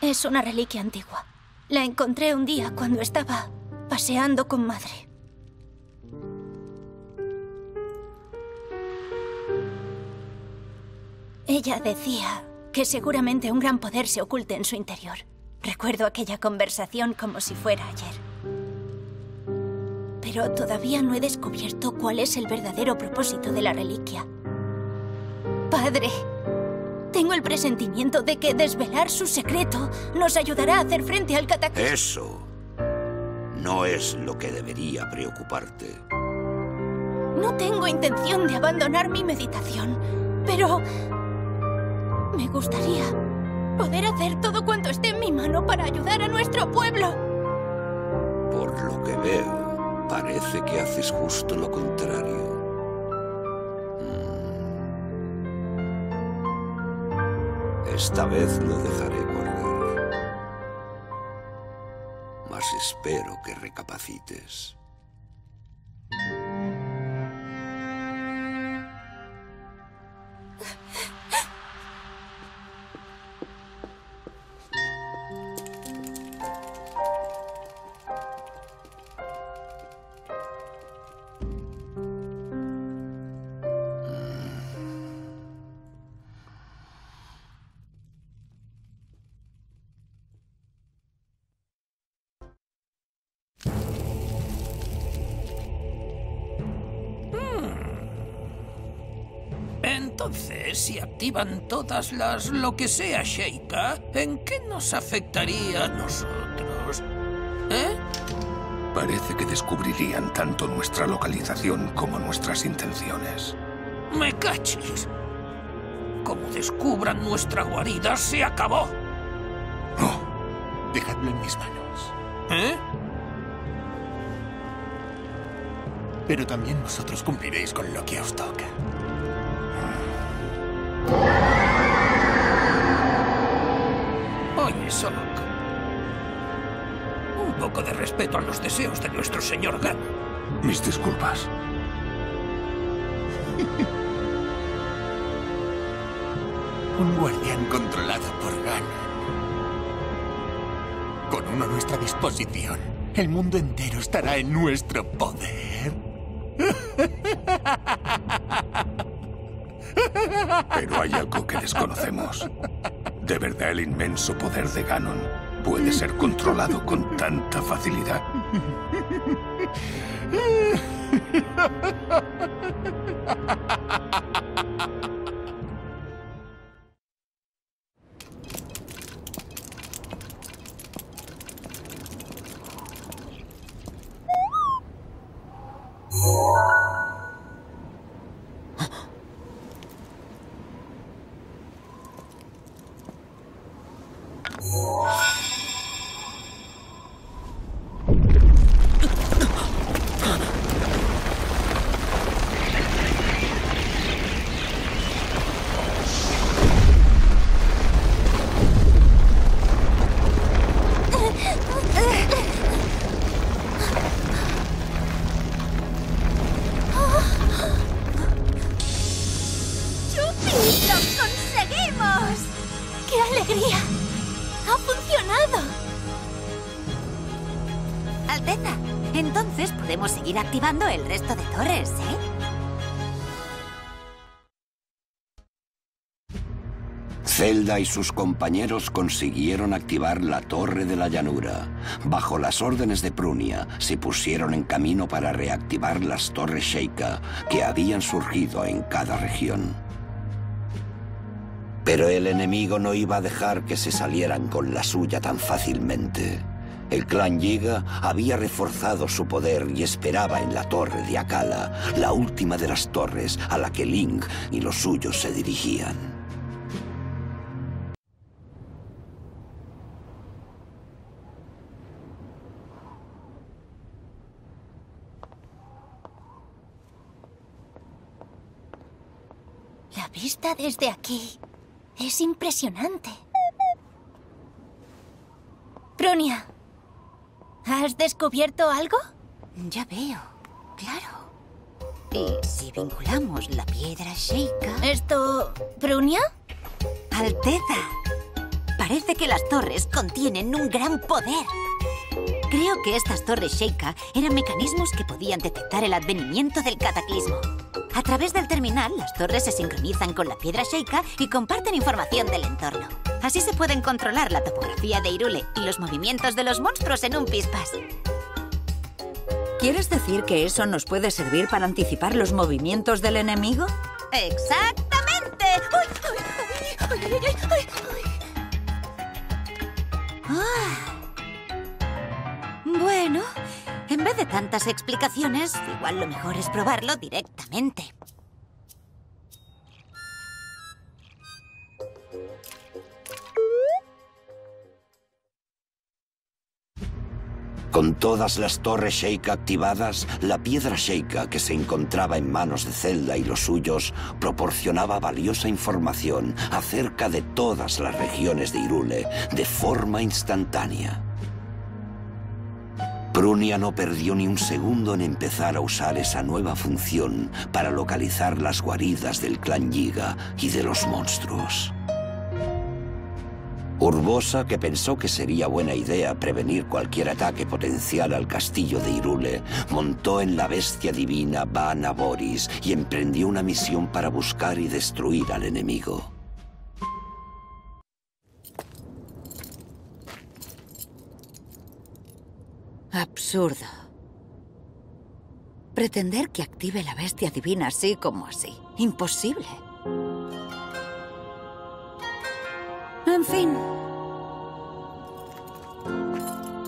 Es una reliquia antigua. La encontré un día cuando estaba paseando con madre. Ella decía que seguramente un gran poder se oculte en su interior. Recuerdo aquella conversación como si fuera ayer. Pero todavía no he descubierto cuál es el verdadero propósito de la reliquia. Padre, tengo el presentimiento de que desvelar su secreto nos ayudará a hacer frente al cataclismo. Eso no es lo que debería preocuparte. No tengo intención de abandonar mi meditación, pero me gustaría poder hacer todo cuanto esté en mi mano para ayudar a nuestro pueblo. Por lo que veo, parece que haces justo lo contrario. Mm. Esta vez lo dejaré correr. Mas espero que recapacites. Activan todas las lo que sea Sheikah, ¿en qué nos afectaría a nosotros? ¿Eh? Parece que descubrirían tanto nuestra localización como nuestras intenciones. ¡Me cachis! Como descubran nuestra guarida, se acabó. Oh, dejadlo en mis manos. ¿Eh? Pero también vosotros cumpliréis con lo que os toca. Sok. Un poco de respeto a los deseos de nuestro señor Gan. Mis disculpas. [laughs] Un guardián controlado por Ganon. Con uno a nuestra disposición, el mundo entero estará en nuestro poder. Pero hay algo que desconocemos. [laughs] ¿De verdad el inmenso poder de Ganon puede ser controlado con tanta facilidad? [laughs] seguir activando el resto de torres, ¿eh? Zelda y sus compañeros consiguieron activar la Torre de la Llanura. Bajo las órdenes de Prunia, se pusieron en camino para reactivar las torres Sheikah que habían surgido en cada región. Pero el enemigo no iba a dejar que se salieran con la suya tan fácilmente. El clan Yiga había reforzado su poder y esperaba en la torre de Akala, la última de las torres a la que Link y los suyos se dirigían. La vista desde aquí es impresionante. Pronia, ¿has descubierto algo? Ya veo, claro. Y si vinculamos la piedra Sheikah... ¿Esto... Prunia? Alteza, parece que las torres contienen un gran poder. Creo que estas torres Sheikah eran mecanismos que podían detectar el advenimiento del cataclismo. A través del terminal, las torres se sincronizan con la piedra Sheikah y comparten información del entorno. Así se pueden controlar la topografía de Irule y los movimientos de los monstruos en un pispas. ¿Quieres decir que eso nos puede servir para anticipar los movimientos del enemigo? ¡Exactamente! ¡Uy, uy, uy, uy, uy, uy! Ah. Bueno, en vez de tantas explicaciones, igual lo mejor es probarlo directamente. Con todas las torres Sheikah activadas, la piedra Sheikah que se encontraba en manos de Zelda y los suyos proporcionaba valiosa información acerca de todas las regiones de Irule de forma instantánea. Prunia no perdió ni un segundo en empezar a usar esa nueva función para localizar las guaridas del clan Yiga y de los monstruos. Urbosa, que pensó que sería buena idea prevenir cualquier ataque potencial al castillo de Irule, montó en la bestia divina Vana Boris y emprendió una misión para buscar y destruir al enemigo. Absurdo. Pretender que active la bestia divina así como así. Imposible. En fin.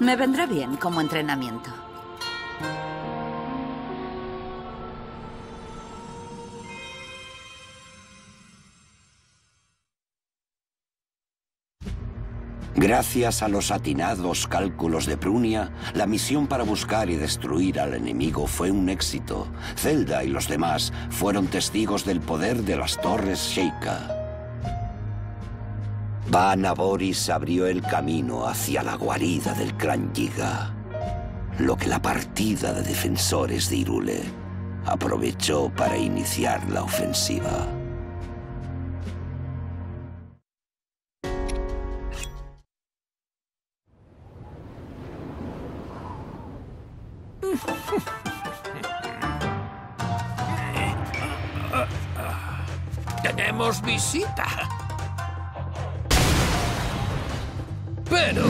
Me vendrá bien como entrenamiento. Gracias a los atinados cálculos de Prunia, la misión para buscar y destruir al enemigo fue un éxito. Zelda y los demás fueron testigos del poder de las torres Sheikah. Van Boris abrió el camino hacia la guarida del clan Yiga, lo que la partida de defensores de Irule aprovechó para iniciar la ofensiva. Pero...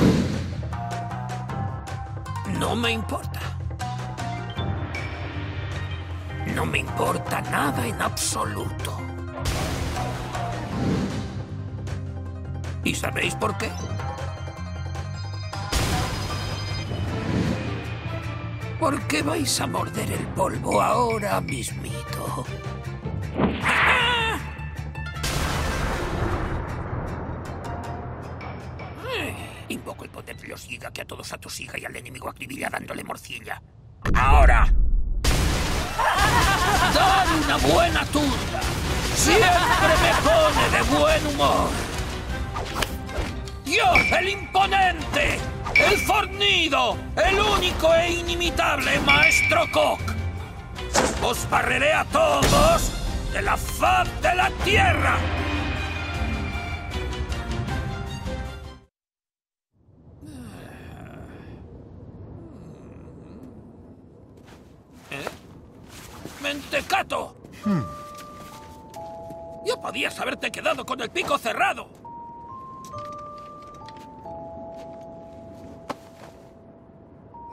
No me importa. No me importa nada en absoluto. ¿Y sabéis por qué? ¿Por qué vais a morder el polvo ahora mismito? Giga que a todos atosiga y al enemigo acribilla dándole morcilla. ¡Ahora! ¡Dar una buena turba! Siempre me pone de buen humor. ¡Yo, el imponente! ¡El fornido! ¡El único e inimitable Maestro Koch! ¡Os barreré a todos de la faz de la tierra! Podías haberte quedado con el pico cerrado.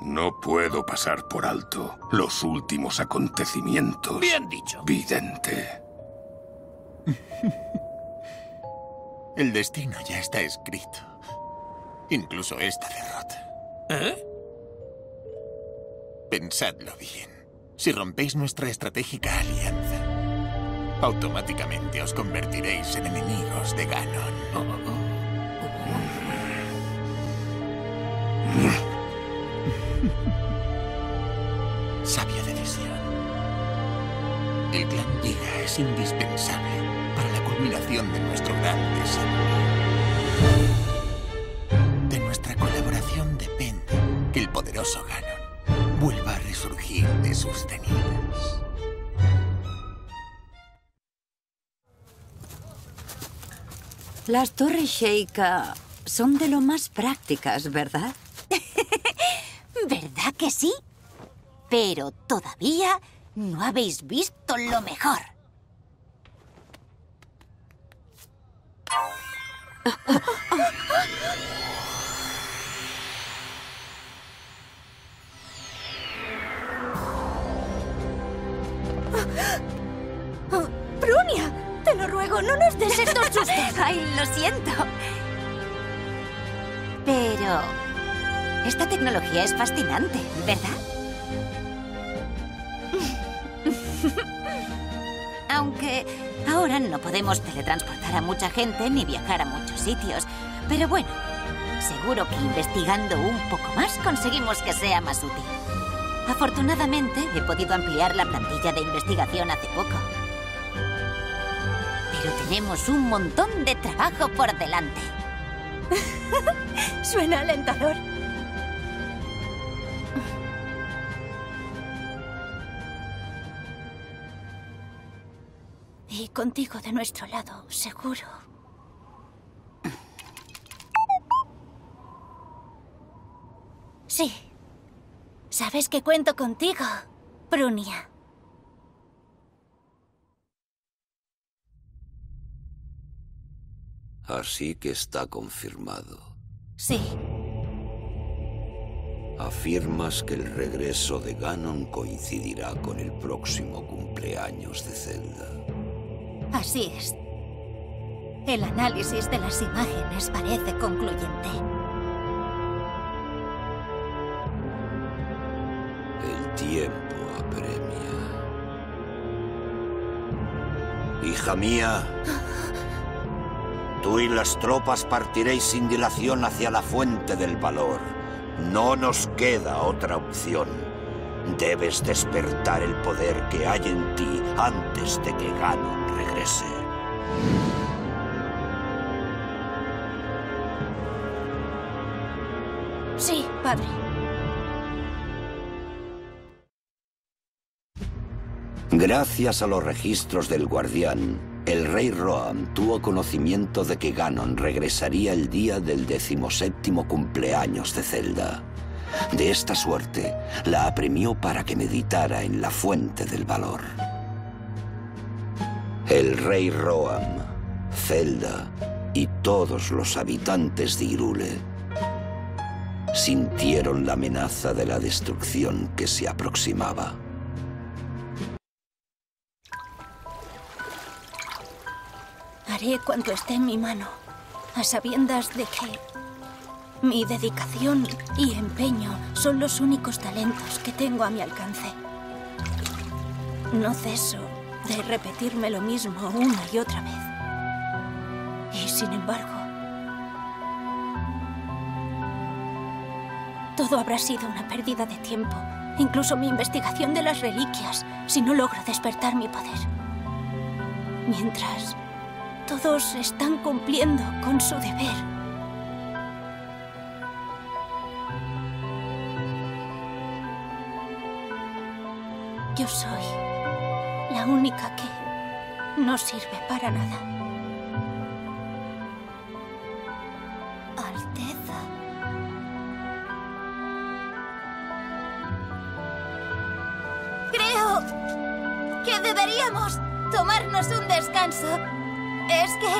No puedo pasar por alto los últimos acontecimientos. Bien dicho. Vidente. [laughs] El destino ya está escrito. Incluso esta derrota. ¿Eh? Pensadlo bien. Si rompéis nuestra estratégica alianza, automáticamente os convertiréis en enemigos de Ganon. Sabia decisión. El clan Giga es indispensable para la culminación de nuestro gran desarrollo. De nuestra colaboración depende que el poderoso Ganon vuelva a resurgir de sus cenizas. Las torres Sheikah son de lo más prácticas, ¿verdad? [laughs] ¿Verdad que sí? Pero todavía no habéis visto lo mejor. ¡Brunia! Te lo ruego, no nos des estos sustos. [laughs] Ay, lo siento. Pero... Esta tecnología es fascinante, ¿verdad? [laughs] Aunque ahora no podemos teletransportar a mucha gente ni viajar a muchos sitios. Pero bueno, seguro que investigando un poco más conseguimos que sea más útil. Afortunadamente, he podido ampliar la plantilla de investigación hace poco. Pero tenemos un montón de trabajo por delante. [laughs] Suena alentador. Y contigo de nuestro lado, seguro. Sí. Sabes que cuento contigo, Brunia. Así que está confirmado. Sí. Afirmas que el regreso de Ganon coincidirá con el próximo cumpleaños de Zelda. Así es. El análisis de las imágenes parece concluyente. El tiempo apremia. Hija mía, tú y las tropas partiréis sin dilación hacia la fuente del valor. No nos queda otra opción. Debes despertar el poder que hay en ti antes de que Ganon regrese. Sí, padre. Gracias a los registros del guardián, el rey Roam tuvo conocimiento de que Ganon regresaría el día del decimoséptimo cumpleaños de Zelda. De esta suerte, la apremió para que meditara en la fuente del valor. El rey Roam, Zelda y todos los habitantes de Irule sintieron la amenaza de la destrucción que se aproximaba. Haré cuanto esté en mi mano, a sabiendas de que mi dedicación y empeño son los únicos talentos que tengo a mi alcance. No ceso de repetirme lo mismo una y otra vez. Y sin embargo, todo habrá sido una pérdida de tiempo. Incluso mi investigación de las reliquias, si no logro despertar mi poder. Mientras todos están cumpliendo con su deber. Yo soy la única que no sirve para nada. Alteza. Creo que deberíamos tomarnos un descanso. Es que...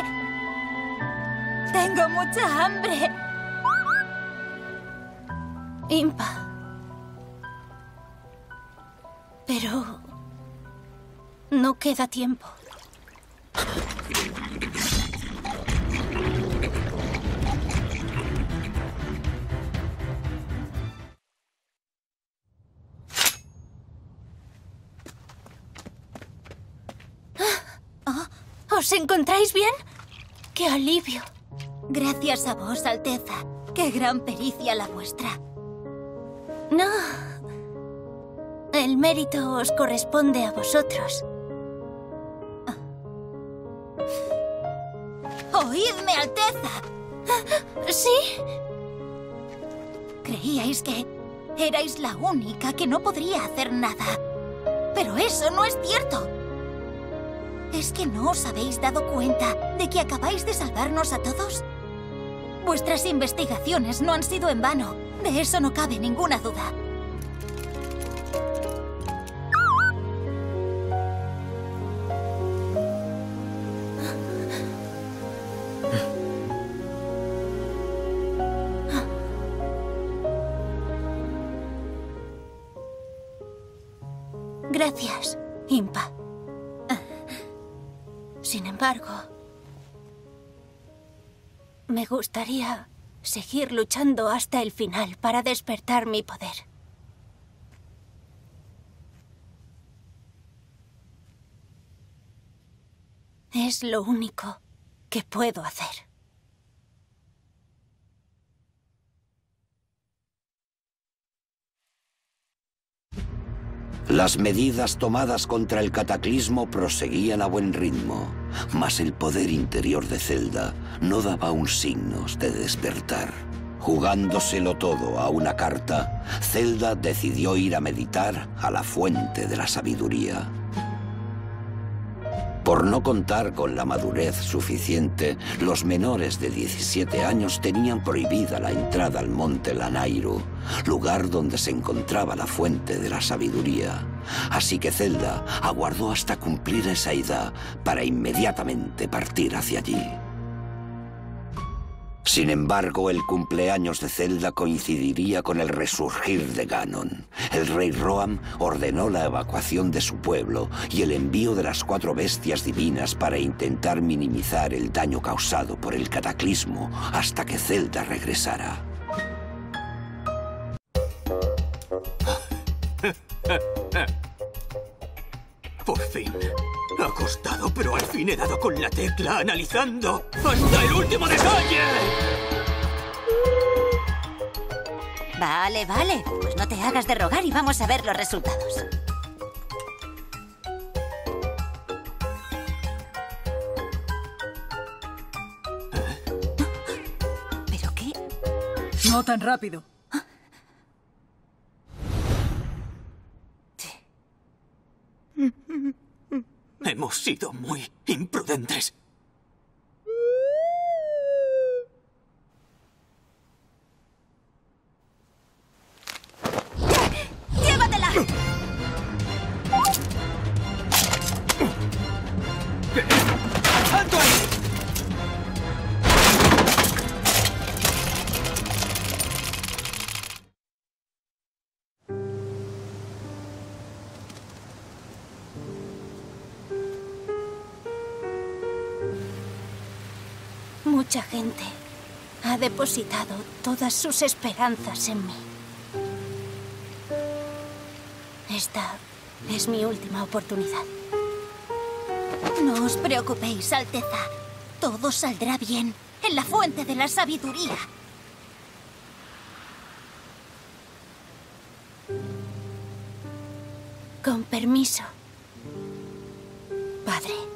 Tengo mucha hambre. Impa. Pero... No queda tiempo. ¿Os encontráis bien? ¡Qué alivio! Gracias a vos, Alteza. Qué gran pericia la vuestra. No. El mérito os corresponde a vosotros. ¡Oídme, Alteza! ¿Sí? Creíais que erais la única que no podría hacer nada. Pero eso no es cierto. ¿Es que no os habéis dado cuenta de que acabáis de salvarnos a todos? Vuestras investigaciones no han sido en vano. De eso no cabe ninguna duda. Embargo, me gustaría seguir luchando hasta el final para despertar mi poder. Es lo único que puedo hacer. Las medidas tomadas contra el cataclismo proseguían a buen ritmo, mas el poder interior de Zelda no daba un signo de despertar. Jugándoselo todo a una carta, Zelda decidió ir a meditar a la fuente de la sabiduría. Por no contar con la madurez suficiente, los menores de 17 años tenían prohibida la entrada al monte Lanairu, lugar donde se encontraba la fuente de la sabiduría. Así que Zelda aguardó hasta cumplir esa edad para inmediatamente partir hacia allí. Sin embargo, el cumpleaños de Zelda coincidiría con el resurgir de Ganon. El rey Roam ordenó la evacuación de su pueblo y el envío de las cuatro bestias divinas para intentar minimizar el daño causado por el cataclismo hasta que Zelda regresara. [laughs] Por fin. Ha costado, pero al fin he dado con la tecla analizando hasta el último detalle. Vale, vale. Pues no te hagas de rogar y vamos a ver los resultados. ¿Pero qué? No tan rápido. Hemos sido muy imprudentes. Mucha gente ha depositado todas sus esperanzas en mí. Esta es mi última oportunidad. No os preocupéis, Alteza. Todo saldrá bien en la fuente de la sabiduría. Con permiso. Padre.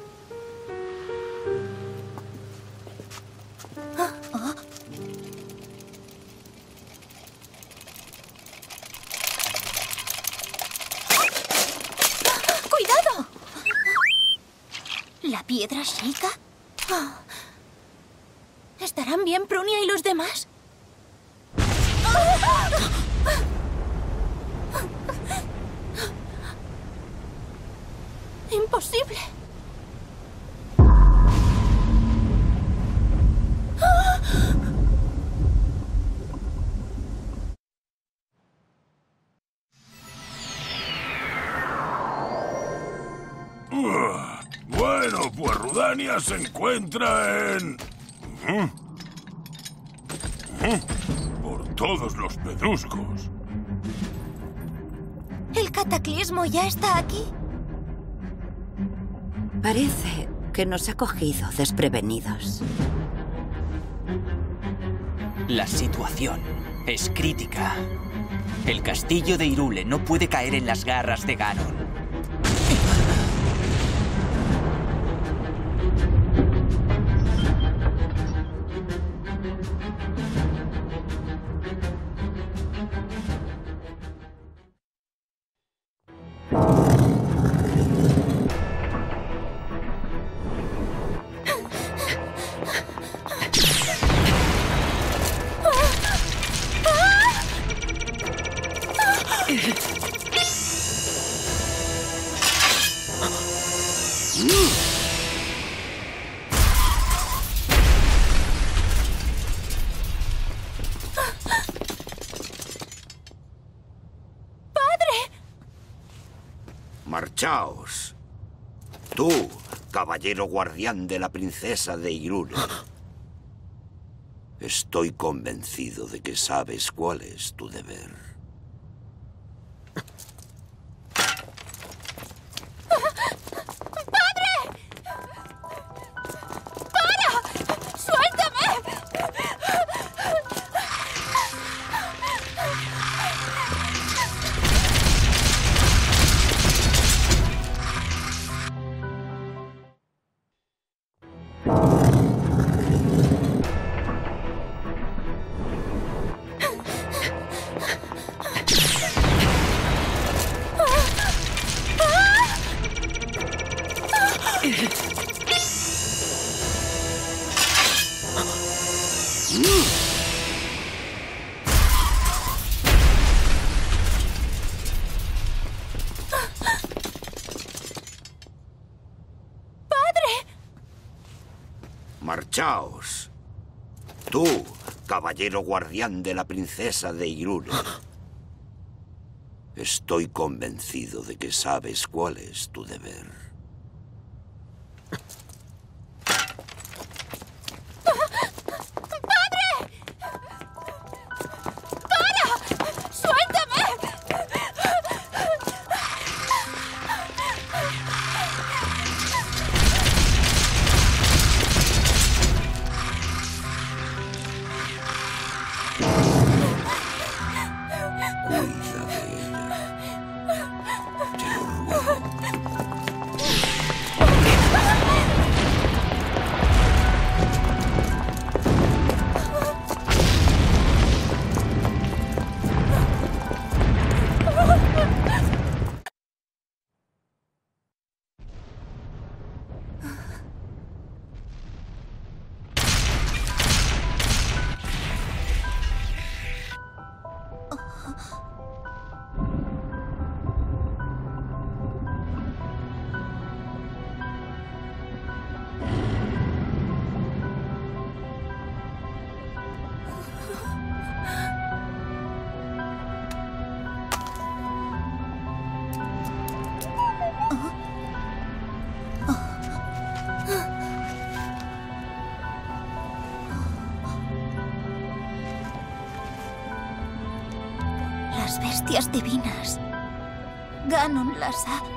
¡Cuidado! ¿La piedra Sheikah? Ah. ¿Estarán bien Prunia y los demás? ¡Imposible! Rudania se encuentra en... Por todos los pedruscos. ¿El cataclismo ya está aquí? Parece que nos ha cogido desprevenidos. La situación es crítica. El castillo de Irule no puede caer en las garras de Ganon. Tú, caballero guardián de la princesa de Irule. [gasps] Estoy convencido de que sabes cuál es tu deber. Caballero guardián de la princesa de Irule. [gasps] Estoy convencido de que sabes cuál es tu deber. Ganon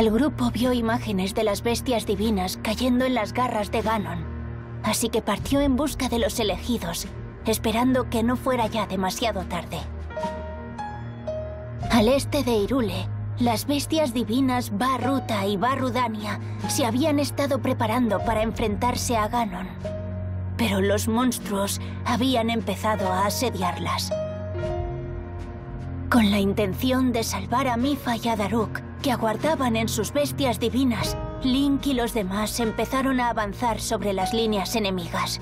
El grupo vio imágenes de las bestias divinas cayendo en las garras de Ganon, así que partió en busca de los elegidos, esperando que no fuera ya demasiado tarde. Al este de Irule, las bestias divinas Barruta y Barrudania se habían estado preparando para enfrentarse a Ganon, pero los monstruos habían empezado a asediarlas. Con la intención de salvar a Mifa y a Daruk, que aguardaban en sus bestias divinas, Link y los demás empezaron a avanzar sobre las líneas enemigas.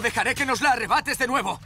Dejaré que nos la arrebates de nuevo.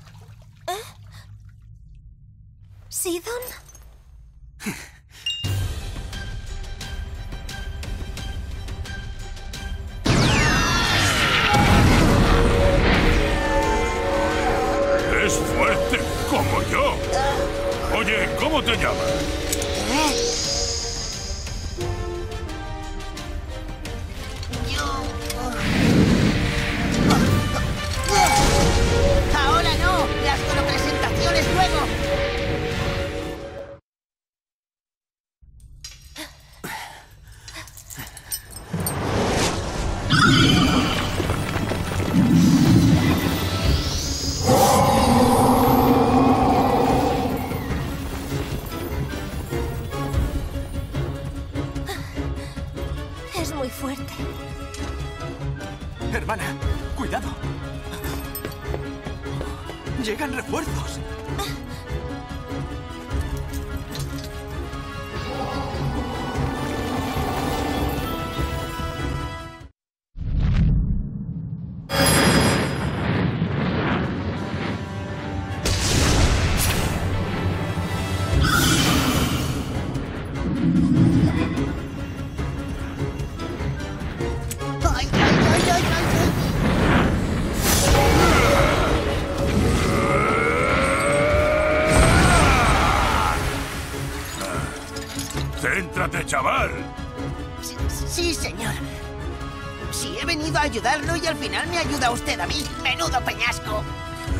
Ayudarlo y al final me ayuda usted a mí. Menudo peñasco.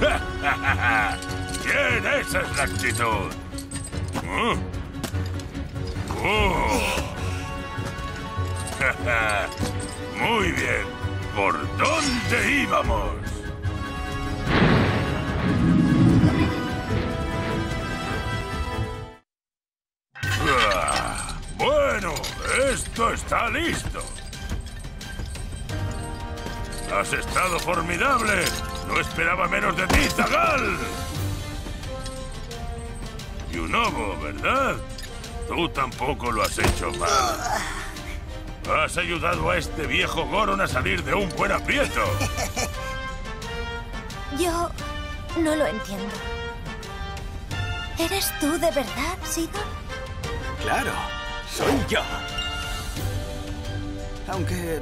[laughs] Bien, esa es la actitud. Mm. Oh. [laughs] Muy bien. ¿Por dónde íbamos? Has estado formidable. No esperaba menos de ti, Zagal. Yunobo, ¿verdad? Tú tampoco lo has hecho mal. Has ayudado a este viejo Goron a salir de un buen aprieto. [laughs] Yo no lo entiendo. ¿Eres tú de verdad, Sidon? Claro, soy yo. Aunque,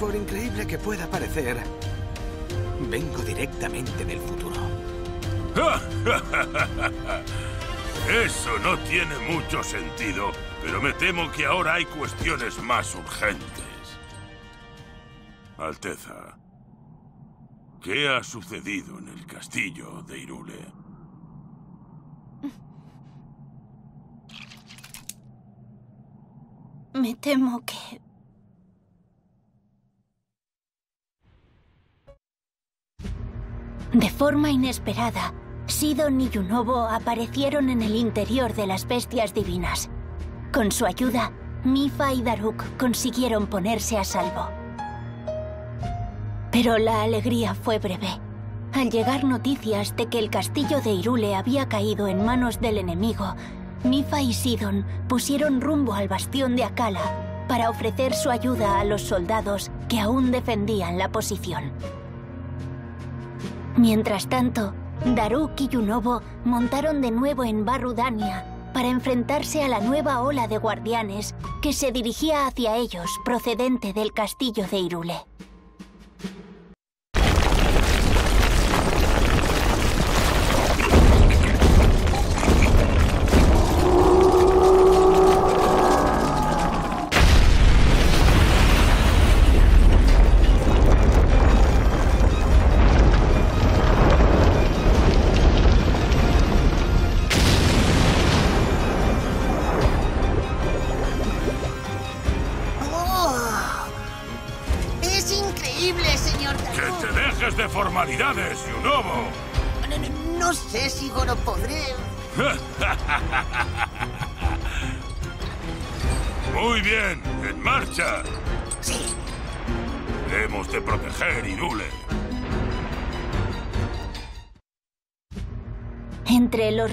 por increíble que pueda parecer, vengo directamente del futuro. [laughs] Eso no tiene mucho sentido, pero me temo que ahora hay cuestiones más urgentes. Alteza, ¿qué ha sucedido en el castillo de Irule? Me temo que... De forma inesperada, Sidon y Yunobo aparecieron en el interior de las bestias divinas. Con su ayuda, Mifa y Daruk consiguieron ponerse a salvo. Pero la alegría fue breve. Al llegar noticias de que el castillo de Irule había caído en manos del enemigo, Mifa y Sidon pusieron rumbo al bastión de Akala para ofrecer su ayuda a los soldados que aún defendían la posición. Mientras tanto, Daruk y Yunobo montaron de nuevo en Barudania para enfrentarse a la nueva ola de guardianes que se dirigía hacia ellos procedente del castillo de Irule.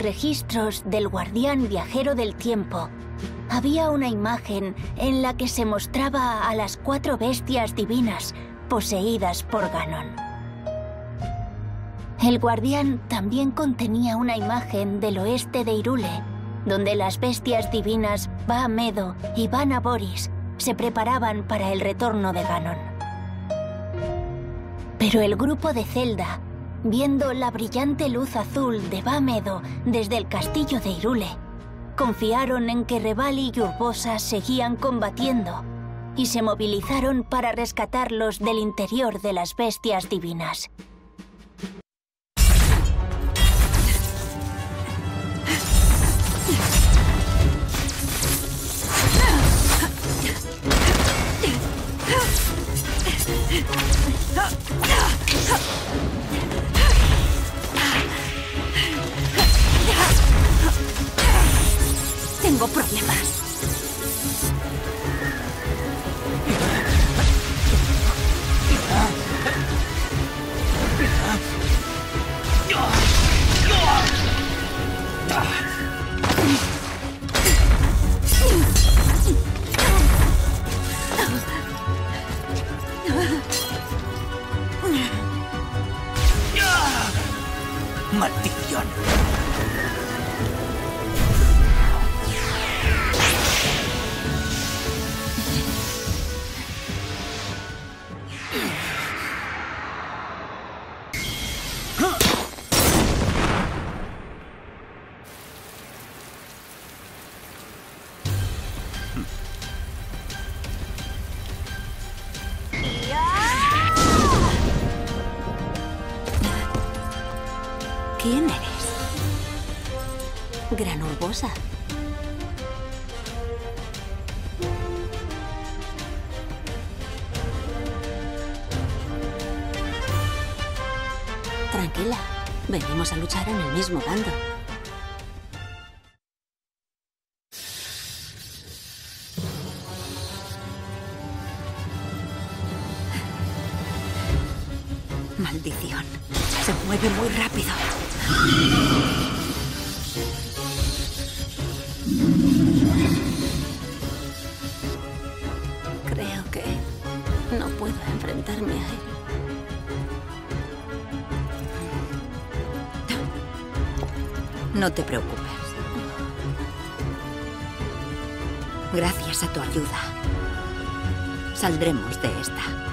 Registros del guardián viajero del tiempo, había una imagen en la que se mostraba a las cuatro bestias divinas poseídas por Ganon. El guardián también contenía una imagen del oeste de Irule, donde las bestias divinas Ba-Medo y Vanaboris se preparaban para el retorno de Ganon. Pero el grupo de Zelda, viendo la brillante luz azul de Ba-Medo desde el castillo de Irule, confiaron en que Revali y Urbosa seguían combatiendo y se movilizaron para rescatarlos del interior de las bestias divinas. Tengo problemas. ¡Maldición! Venimos a luchar en el mismo bando. Te preocupes. Gracias a tu ayuda, saldremos de esta.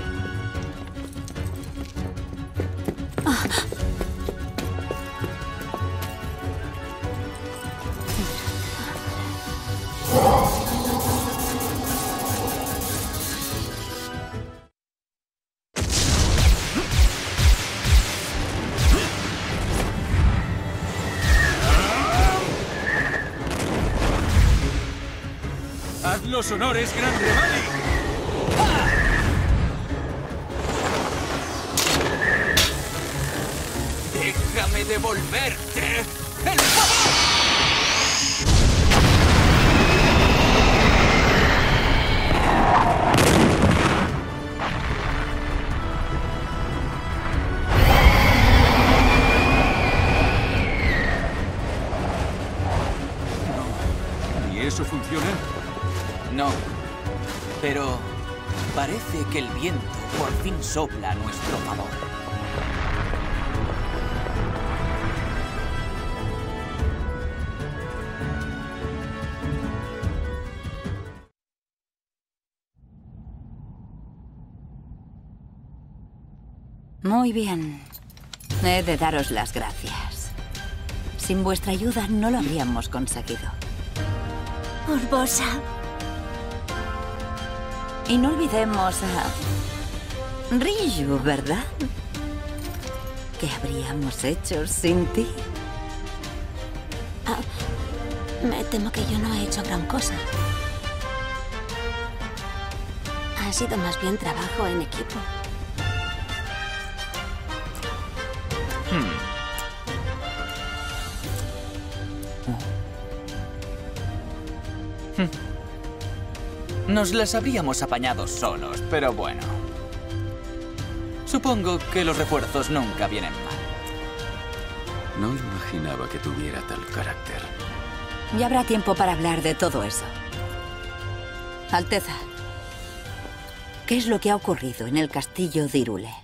Los honores, Gran Muy bien. He de daros las gracias. Sin vuestra ayuda no lo habríamos conseguido. Urbosa, Y no olvidemos a Ryu, ¿verdad? ¿Qué habríamos hecho sin ti? Ah, me temo que yo no he hecho gran cosa. Ha sido más bien trabajo en equipo. Nos las habríamos apañado solos, pero bueno. Supongo que los refuerzos nunca vienen mal. No imaginaba que tuviera tal carácter. Ya habrá tiempo para hablar de todo eso. Alteza, ¿qué es lo que ha ocurrido en el castillo de Irule?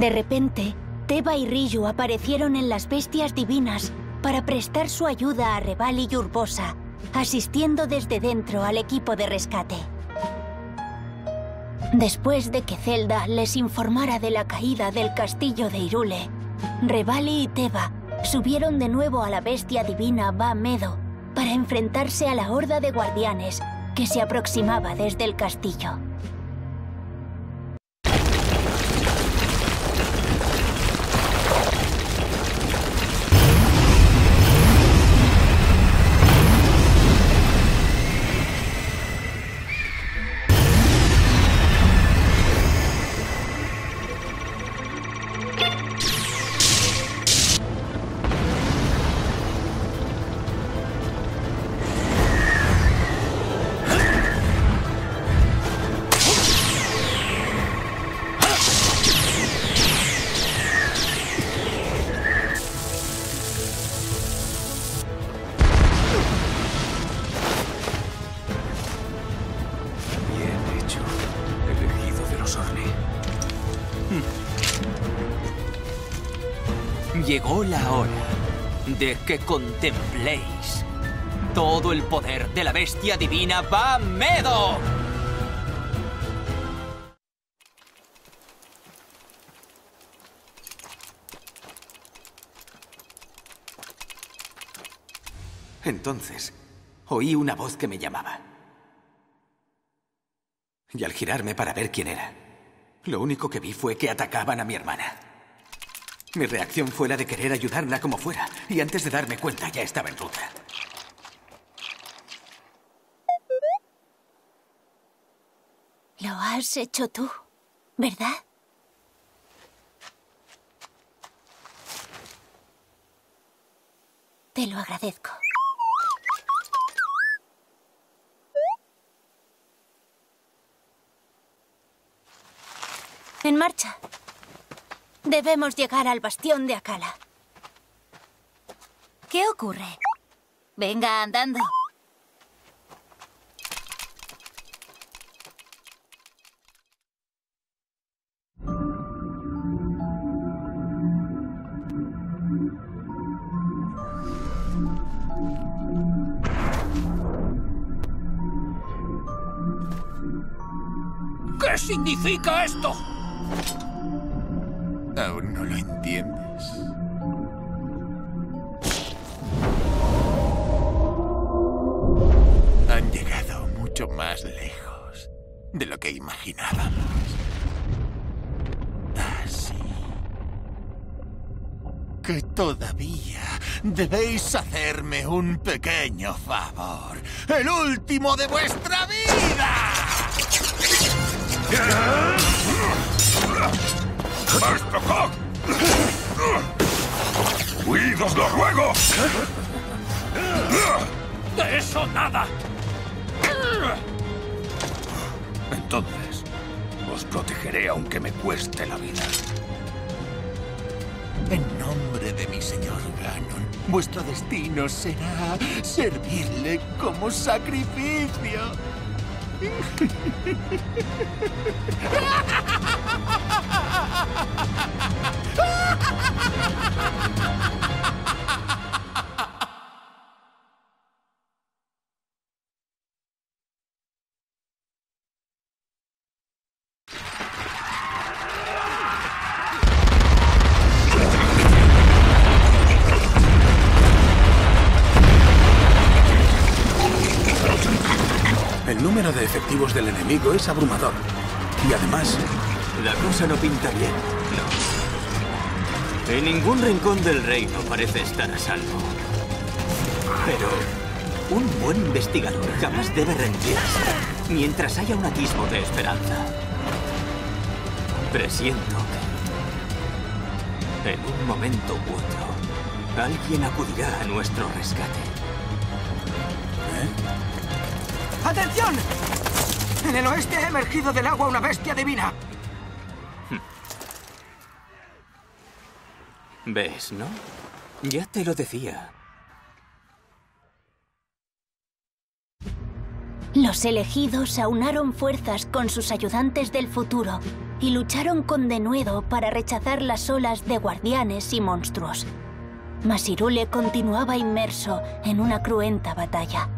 De repente, Teba y Ryu aparecieron en las bestias divinas para prestar su ayuda a Revali y Urbosa, asistiendo desde dentro al equipo de rescate. Después de que Zelda les informara de la caída del castillo de Irule, Revali y Teba subieron de nuevo a la bestia divina Ba Medo para enfrentarse a la horda de guardianes que se aproximaba desde el castillo. La hora de que contempléis todo el poder de la bestia divina Bamedo. Entonces, oí una voz que me llamaba. Y al girarme para ver quién era, lo único que vi fue que atacaban a mi hermana. Mi reacción fue la de querer ayudarla como fuera, y antes de darme cuenta ya estaba en ruta. Lo has hecho tú, ¿verdad? Te lo agradezco. En marcha. Debemos llegar al bastión de Akala. ¿Qué ocurre? Venga andando. ¿Qué significa esto? ¿Aún no lo entiendes? Han llegado mucho más lejos de lo que imaginábamos. Así que todavía debéis hacerme un pequeño favor. El último de vuestra vida. ¡Maestro Cock! ¡Huidos, lo ruego! ¡De eso nada! Entonces, os protegeré aunque me cueste la vida. En nombre de mi señor Ganon, vuestro destino será servirle como sacrificio. [laughs] El número de efectivos del enemigo es abrumador. En ningún rincón del reino parece estar a salvo. Pero un buen investigador jamás debe rendirse mientras haya un atisbo de esperanza. Presiento que en un momento u otro alguien acudirá a nuestro rescate. ¡Atención! En el oeste ha emergido del agua una bestia divina. ¿Ves, no? Ya te lo decía. Los elegidos aunaron fuerzas con sus ayudantes del futuro y lucharon con denuedo para rechazar las olas de guardianes y monstruos. Mas Irule continuaba inmerso en una cruenta batalla.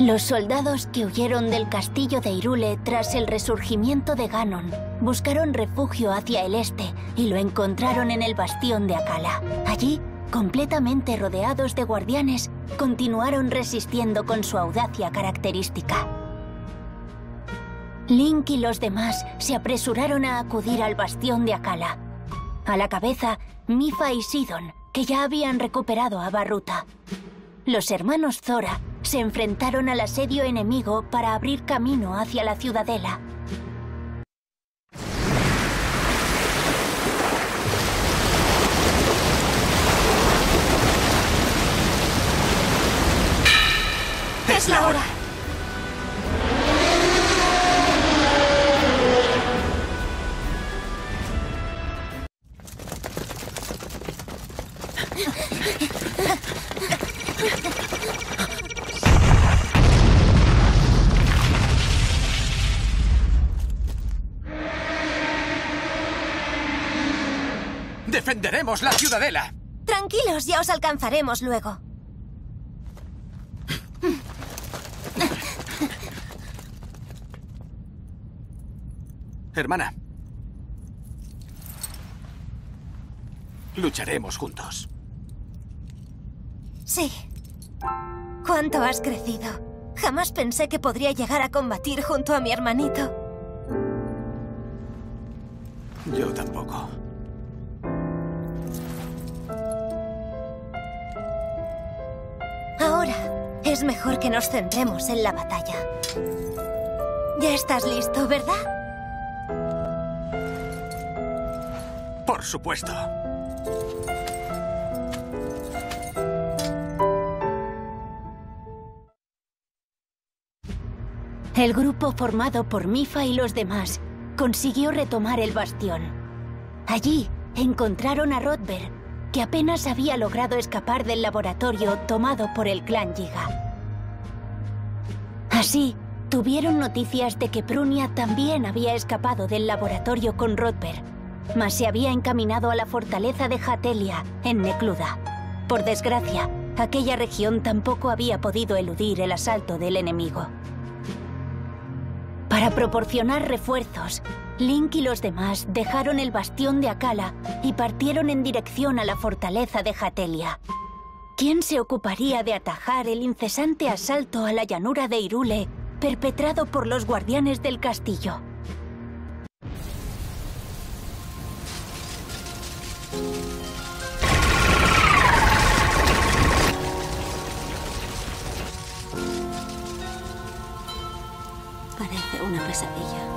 Los soldados que huyeron del castillo de Irule tras el resurgimiento de Ganon buscaron refugio hacia el este y lo encontraron en el bastión de Akala. Allí, completamente rodeados de guardianes, continuaron resistiendo con su audacia característica. Link y los demás se apresuraron a acudir al bastión de Akala. A la cabeza, Mifa y Sidon, que ya habían recuperado a Barruta. Los hermanos Zora se enfrentaron al asedio enemigo para abrir camino hacia la ciudadela. Es la hora. ¡Defenderemos la ciudadela! Tranquilos, ya os alcanzaremos luego. Hermana. Lucharemos juntos. Sí. ¿Cuánto has crecido? Jamás pensé que podría llegar a combatir junto a mi hermanito. Yo tampoco. Ahora es mejor que nos centremos en la batalla. Ya estás listo, ¿verdad? Por supuesto. El grupo formado por Mifa y los demás consiguió retomar el bastión. Allí encontraron a Rodber, que apenas había logrado escapar del laboratorio tomado por el clan Yiga. Así, tuvieron noticias de que Prunia también había escapado del laboratorio con Rodber, mas se había encaminado a la fortaleza de Hatelia, en Necluda. Por desgracia, aquella región tampoco había podido eludir el asalto del enemigo. Para proporcionar refuerzos, Link y los demás dejaron el bastión de Akala y partieron en dirección a la fortaleza de Hatelia. ¿Quién se ocuparía de atajar el incesante asalto a la llanura de Irule perpetrado por los guardianes del castillo? Parece una pesadilla.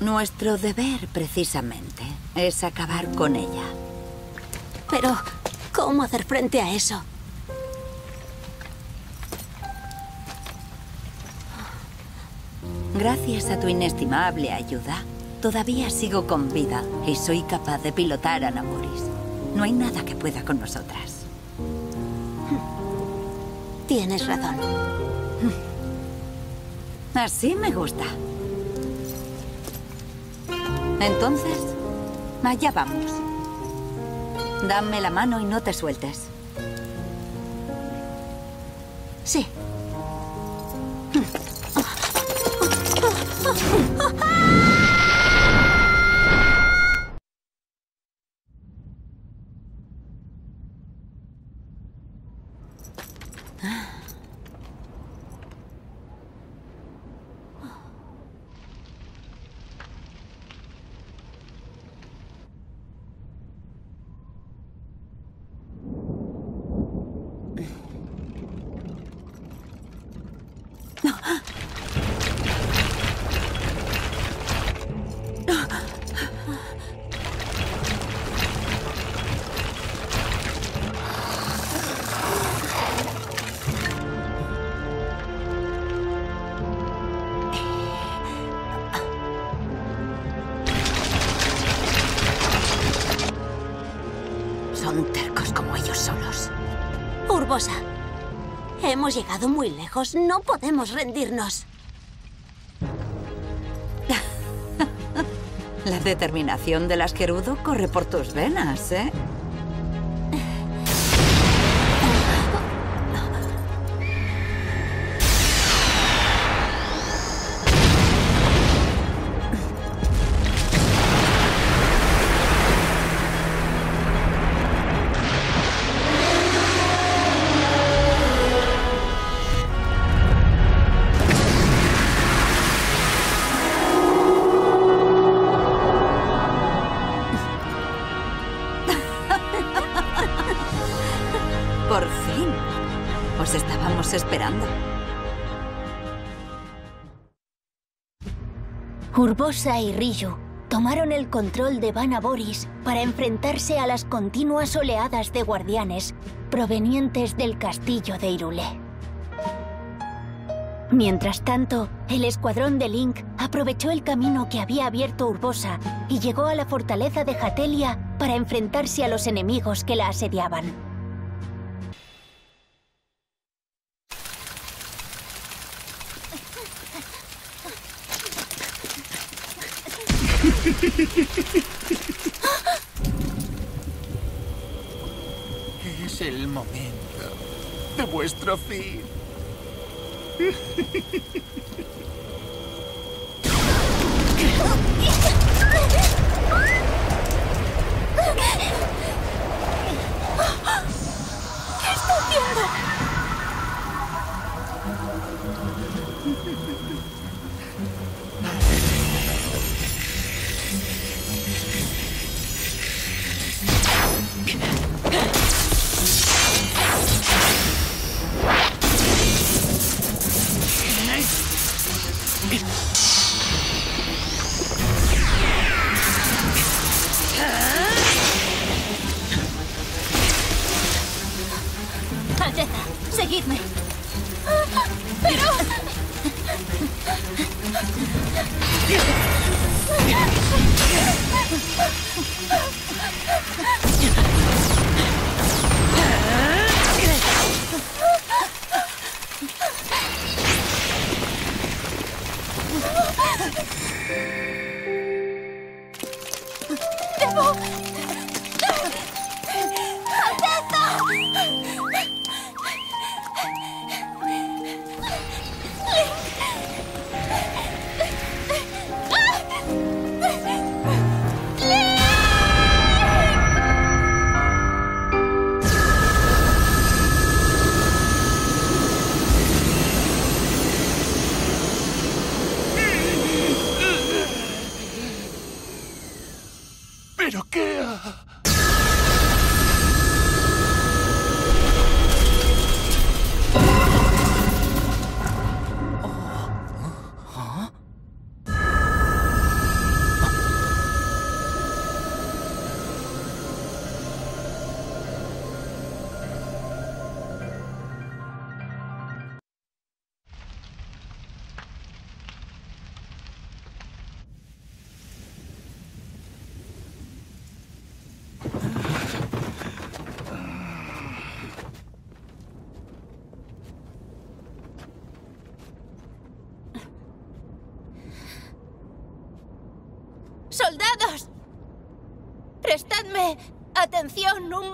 Nuestro deber, precisamente, es acabar con ella. Pero, ¿cómo hacer frente a eso? Gracias a tu inestimable ayuda, todavía sigo con vida y soy capaz de pilotar a Namoris. No hay nada que pueda con nosotras. Tienes razón. Así me gusta. Entonces, allá vamos. Dame la mano y no te sueltes. Sí. Solos. Urbosa, Hemos llegado muy lejos. No podemos rendirnos. [laughs] La determinación del asquerudo corre por tus venas, ¿eh? Urbosa y Ryu tomaron el control de Vana Boris para enfrentarse a las continuas oleadas de guardianes provenientes del castillo de Irule. Mientras tanto, el escuadrón de Link aprovechó el camino que había abierto Urbosa y llegó a la fortaleza de Hatelia para enfrentarse a los enemigos que la asediaban. Es el momento de vuestro fin. [laughs]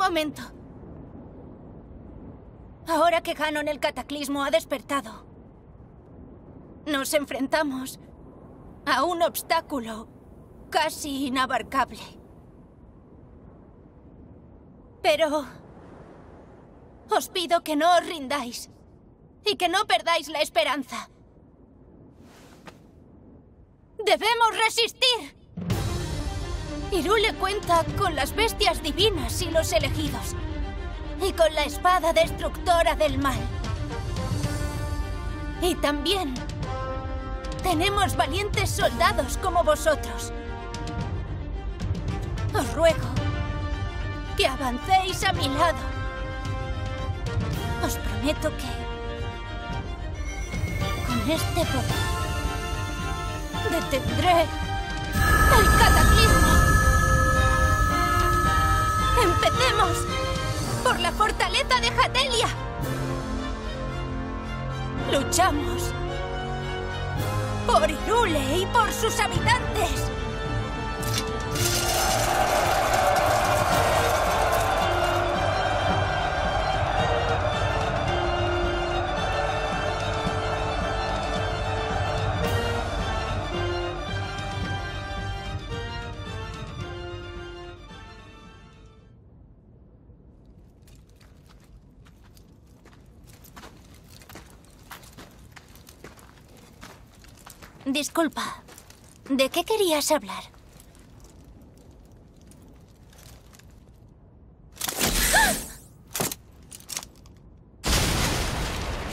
momento. Ahora que Ganon el cataclismo ha despertado, nos enfrentamos a un obstáculo casi inabarcable. Pero os pido que no os rindáis y que no perdáis la esperanza. ¡Debemos resistir! Irule cuenta con las bestias divinas y los elegidos. Y con la espada destructora del mal. Y también tenemos valientes soldados como vosotros. Os ruego que avancéis a mi lado. Os prometo que con este poder detendré el cataclismo. ¡Empecemos! ¡Por la fortaleza de Hatelia! Luchamos por Irule y por sus habitantes. Disculpa. ¿De qué querías hablar?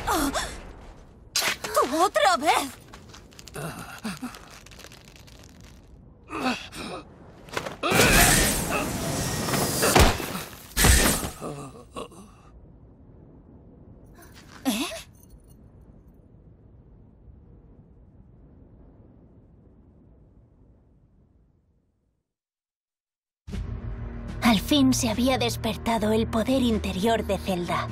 ¡Ah! ¡Otra vez! ¿Eh? Al fin se había despertado el poder interior de Zelda.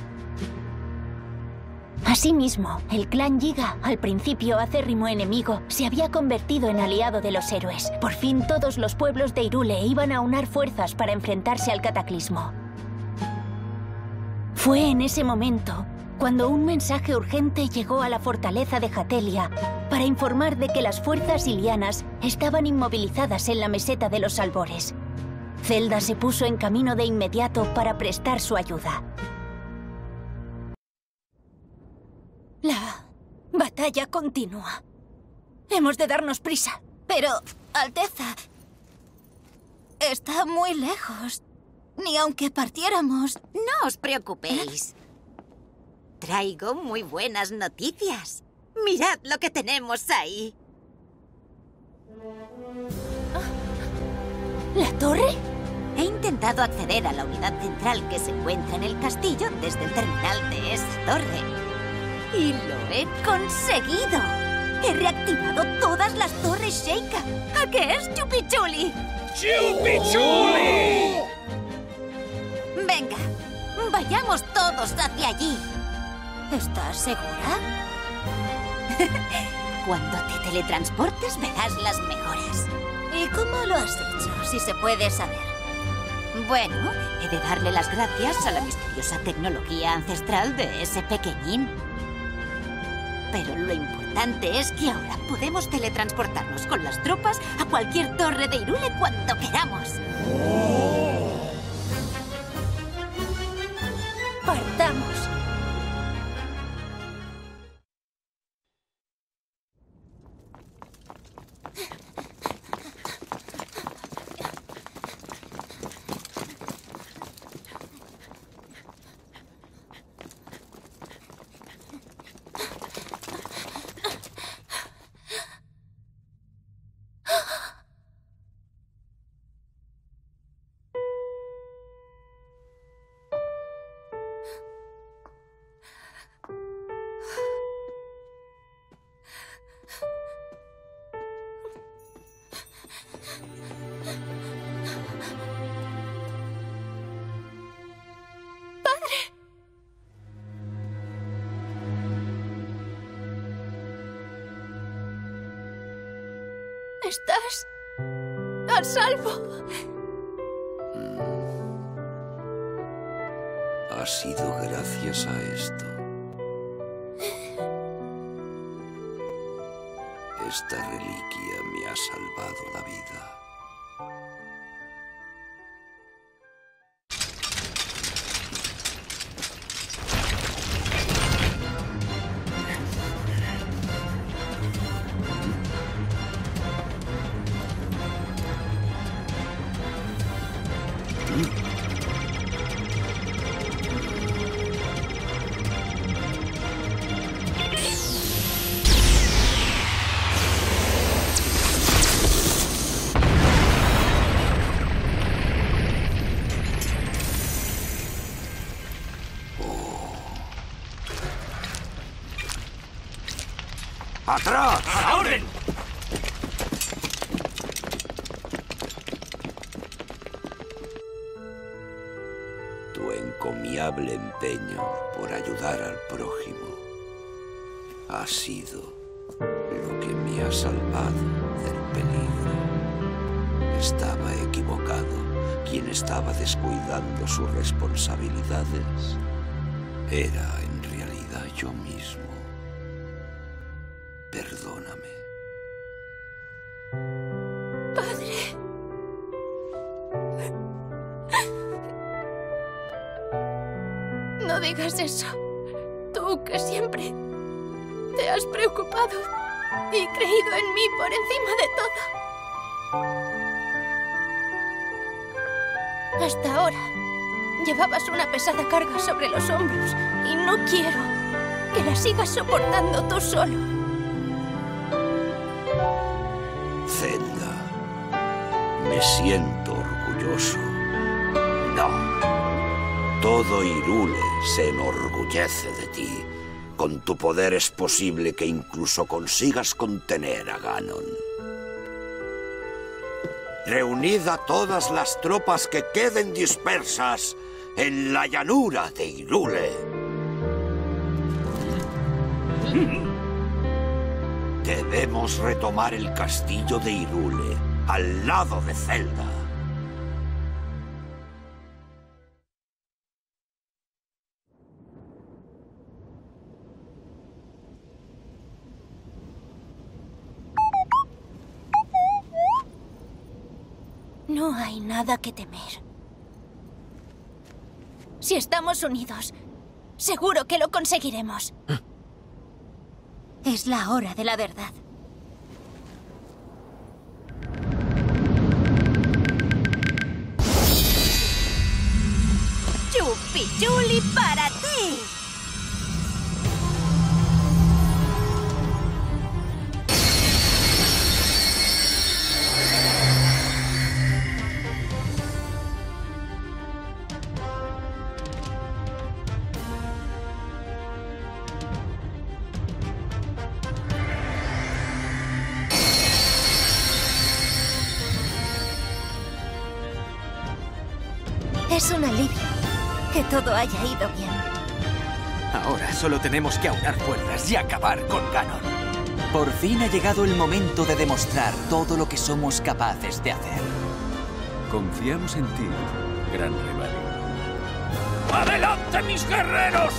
Asimismo, el clan Yiga, al principio acérrimo enemigo, se había convertido en aliado de los héroes. Por fin todos los pueblos de Irule iban a unar fuerzas para enfrentarse al cataclismo. Fue en ese momento cuando un mensaje urgente llegó a la fortaleza de Jatelia para informar de que las fuerzas ilianas estaban inmovilizadas en la meseta de los albores. Zelda se puso en camino de inmediato para prestar su ayuda. La batalla continúa. Hemos de darnos prisa. Pero, Alteza, está muy lejos. Ni aunque partiéramos. No os preocupéis. Traigo muy buenas noticias. Mirad lo que tenemos ahí. ¿La torre? He intentado acceder a la unidad central que se encuentra en el castillo desde el terminal de esa torre. Y lo he conseguido. He reactivado todas las torres Sheikah. ¿A qué es, Chupichuli? ¡Chupichuli! Venga, vayamos todos hacia allí. ¿Estás segura? [laughs] Cuando te teletransportes verás las mejoras. ¿Y cómo lo has hecho, si se puede saber? Bueno, he de darle las gracias a la misteriosa tecnología ancestral de ese pequeñín. Pero lo importante es que ahora podemos teletransportarnos con las tropas a cualquier torre de Irule cuando queramos. Partamos. Estás a salvo. Ha sido gracias a esto. Esta reliquia me ha salvado la vida. Estaba descuidando sus responsabilidades era en realidad yo mismo. Perdóname. Padre. No digas eso. Tú que siempre te has preocupado y creído en mí por encima de llevabas una pesada carga sobre los hombros y no quiero que la sigas soportando tú solo. Zelda, me siento orgulloso. No. Todo Irule se enorgullece de ti. Con tu poder es posible que incluso consigas contener a Ganon. Reunid a todas las tropas que queden dispersas en la llanura de Irule. Debemos retomar el castillo de Irule, al lado de Zelda. No hay nada que temer. Si estamos unidos, seguro que lo conseguiremos. Es la hora de la verdad. ¡Chupi-chuli para ti! Solo tenemos que aunar fuerzas y acabar con Ganon. Por fin ha llegado el momento de demostrar todo lo que somos capaces de hacer. Confiamos en ti, gran rival. ¡Adelante, mis guerreros!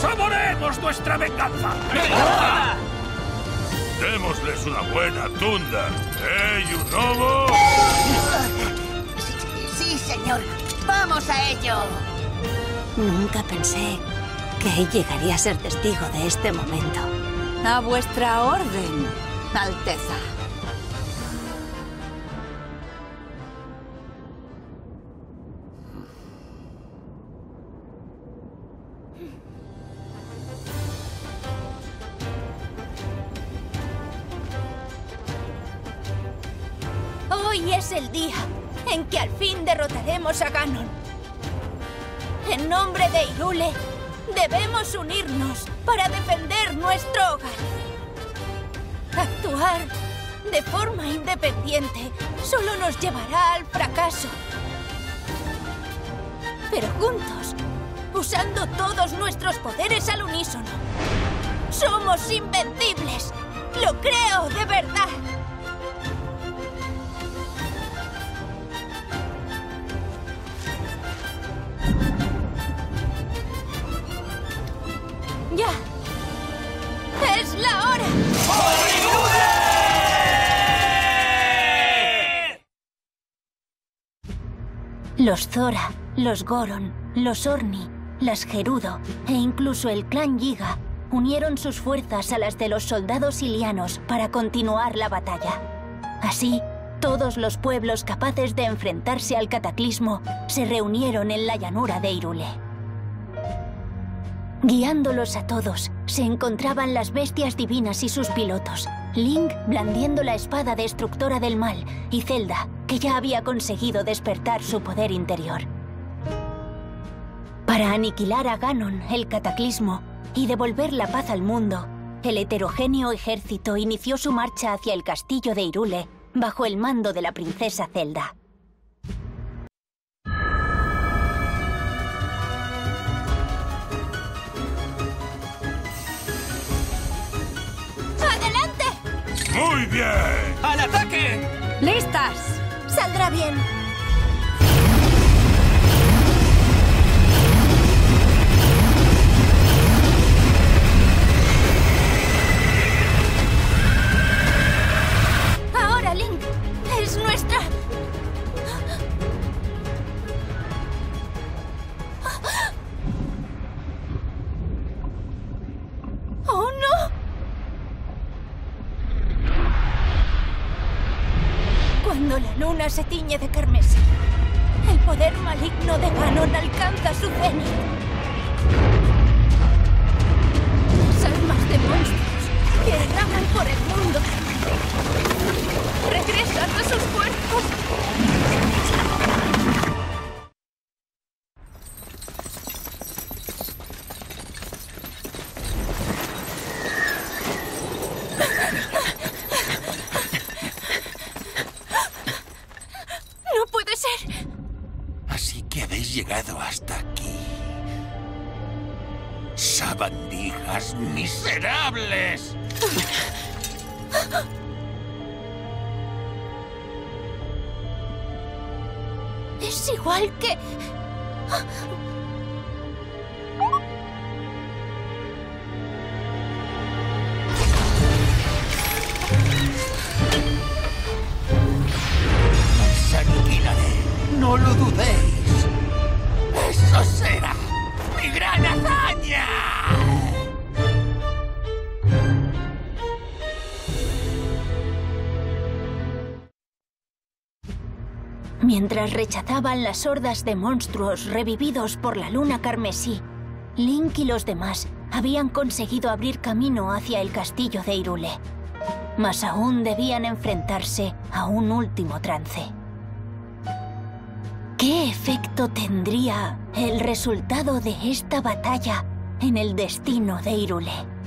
¡Saboreemos nuestra venganza! Démosles una buena tunda. ¡Eh, Yunobo! Sí, señor. ¡Vamos a ello! Nunca pensé que llegaría a ser testigo de este momento. A vuestra orden, Alteza. Hoy es el día en que al fin derrotaremos a Ganon. En nombre de Irule, debemos unirnos para defender nuestro hogar. Actuar de forma independiente solo nos llevará al fracaso. Pero juntos, usando todos nuestros poderes al unísono, somos invencibles. Lo creo de verdad. Los Zora, los Goron, los Orni, las Gerudo e incluso el clan Yiga unieron sus fuerzas a las de los soldados ilianos para continuar la batalla. Así, todos los pueblos capaces de enfrentarse al cataclismo se reunieron en la llanura de Irule. Guiándolos a todos se encontraban las bestias divinas y sus pilotos, Link blandiendo la espada destructora del mal y Zelda, que ya había conseguido despertar su poder interior. Para aniquilar a Ganon, el cataclismo, y devolver la paz al mundo, el heterogéneo ejército inició su marcha hacia el castillo de Irule bajo el mando de la princesa Zelda. ¡Muy bien! ¡Al ataque! ¡Listas! Saldrá bien. Luna se tiñe de Mientras rechazaban las hordas de monstruos revividos por la luna carmesí, Link y los demás habían conseguido abrir camino hacia el castillo de Irule. Mas aún debían enfrentarse a un último trance. ¿Qué efecto tendría el resultado de esta batalla en el destino de Irule?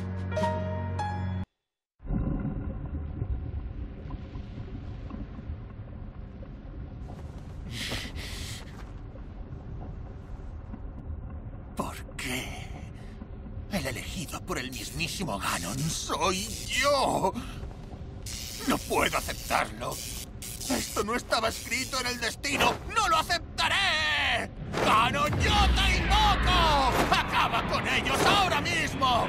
Soy yo. No puedo aceptarlo. Esto no estaba escrito en el destino. ¡No lo aceptaré! ¡Ganon, yo te invoco! ¡Acaba con ellos ahora mismo!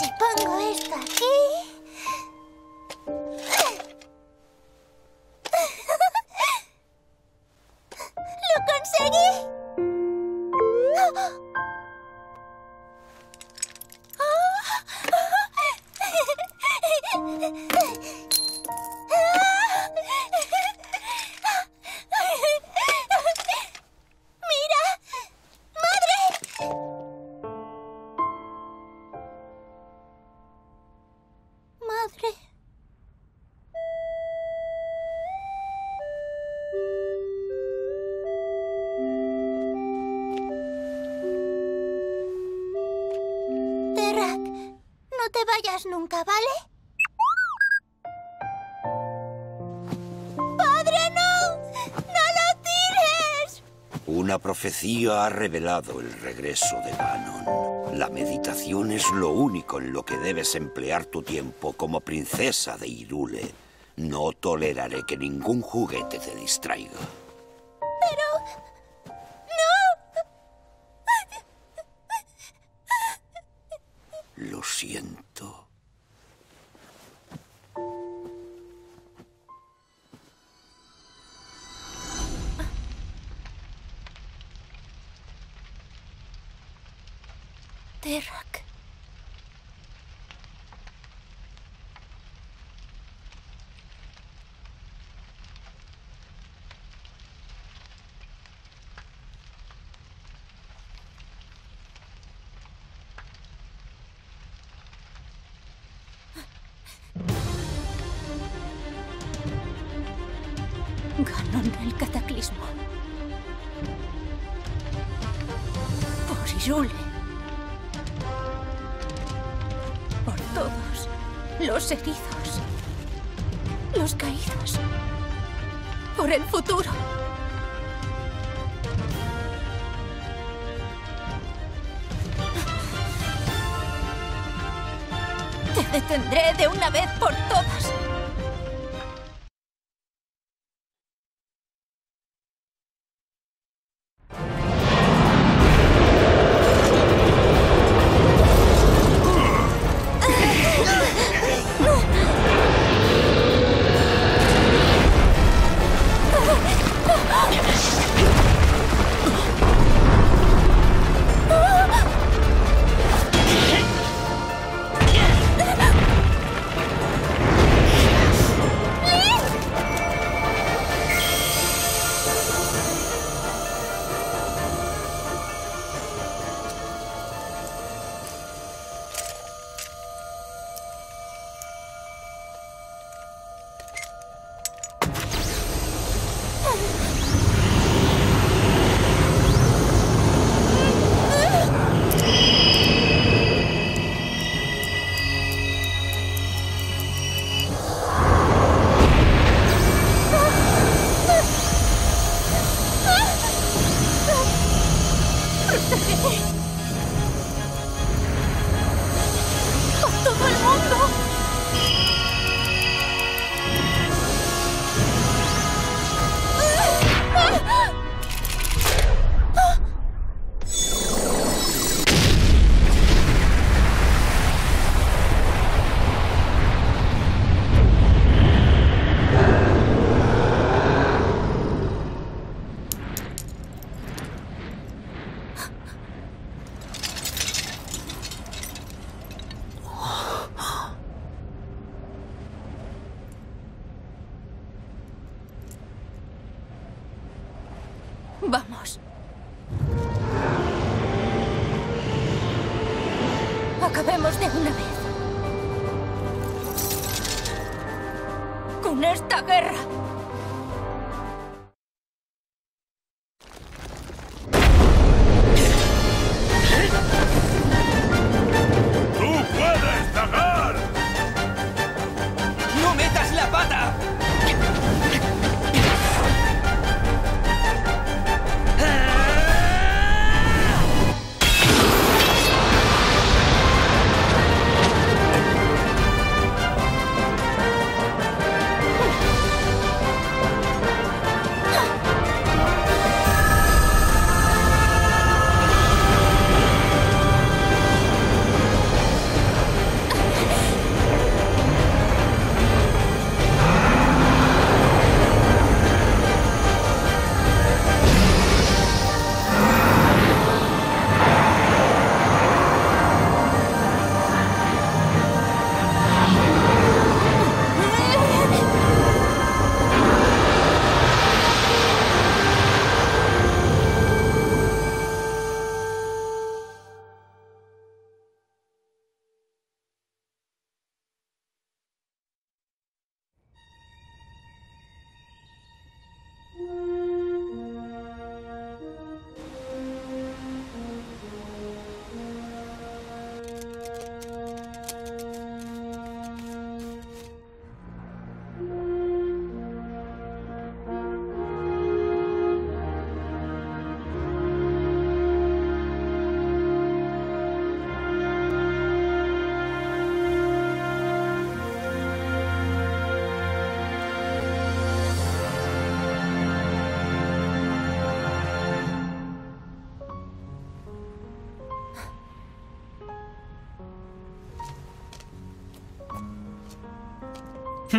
Si pongo esto aquí... Una profecía ha revelado el regreso de Ganon. La meditación es lo único en lo que debes emplear tu tiempo como princesa de Irule. No toleraré que ningún juguete te distraiga.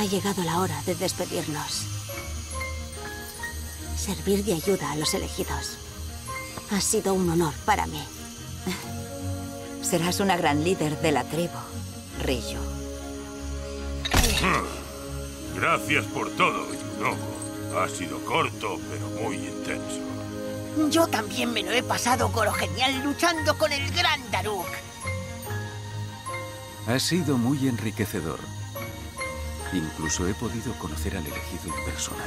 Ha llegado la hora de despedirnos. Servir de ayuda a los elegidos. Ha sido un honor para mí. Serás una gran líder de la tribu, Ryu. Gracias por todo, Yunobo. Ha sido corto, pero muy intenso. Yo también me lo he pasado goro genial luchando con el gran Daruk. Ha sido muy enriquecedor. Incluso he podido conocer al elegido en persona.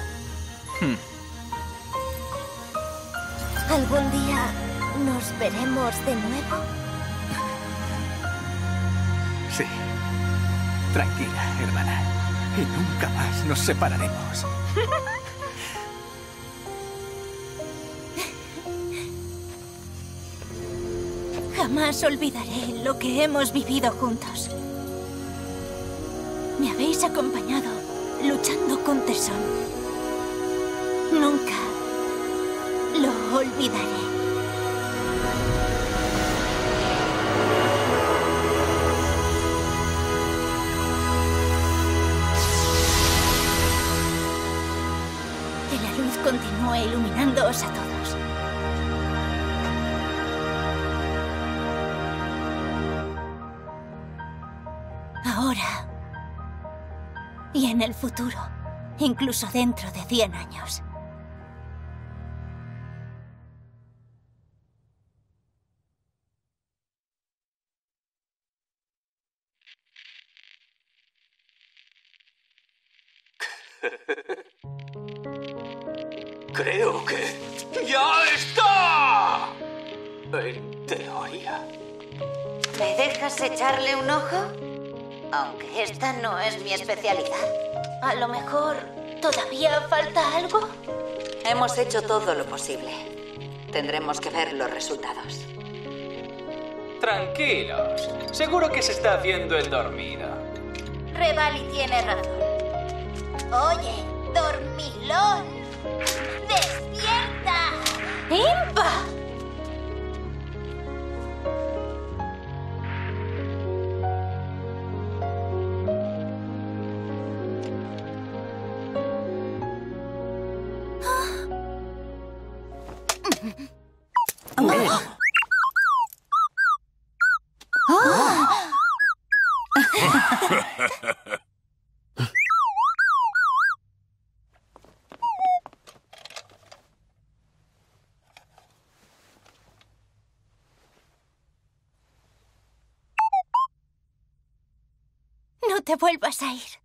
¿Algún día nos veremos de nuevo? Sí. Tranquila, hermana. Y nunca más nos separaremos. Jamás olvidaré lo que hemos vivido juntos. Me habéis acompañado luchando con tesón. Nunca lo olvidaré. Que la luz continúe iluminándoos a todos. El futuro, incluso dentro de 100 años. Lo mejor todavía falta algo. Hemos hecho todo lo posible. Tendremos que ver los resultados. Tranquilos. Seguro que se está haciendo el dormido. Revali tiene razón. Oye, dormilón. ¡Despierta! ¡Impa! Te vuelvas a ir.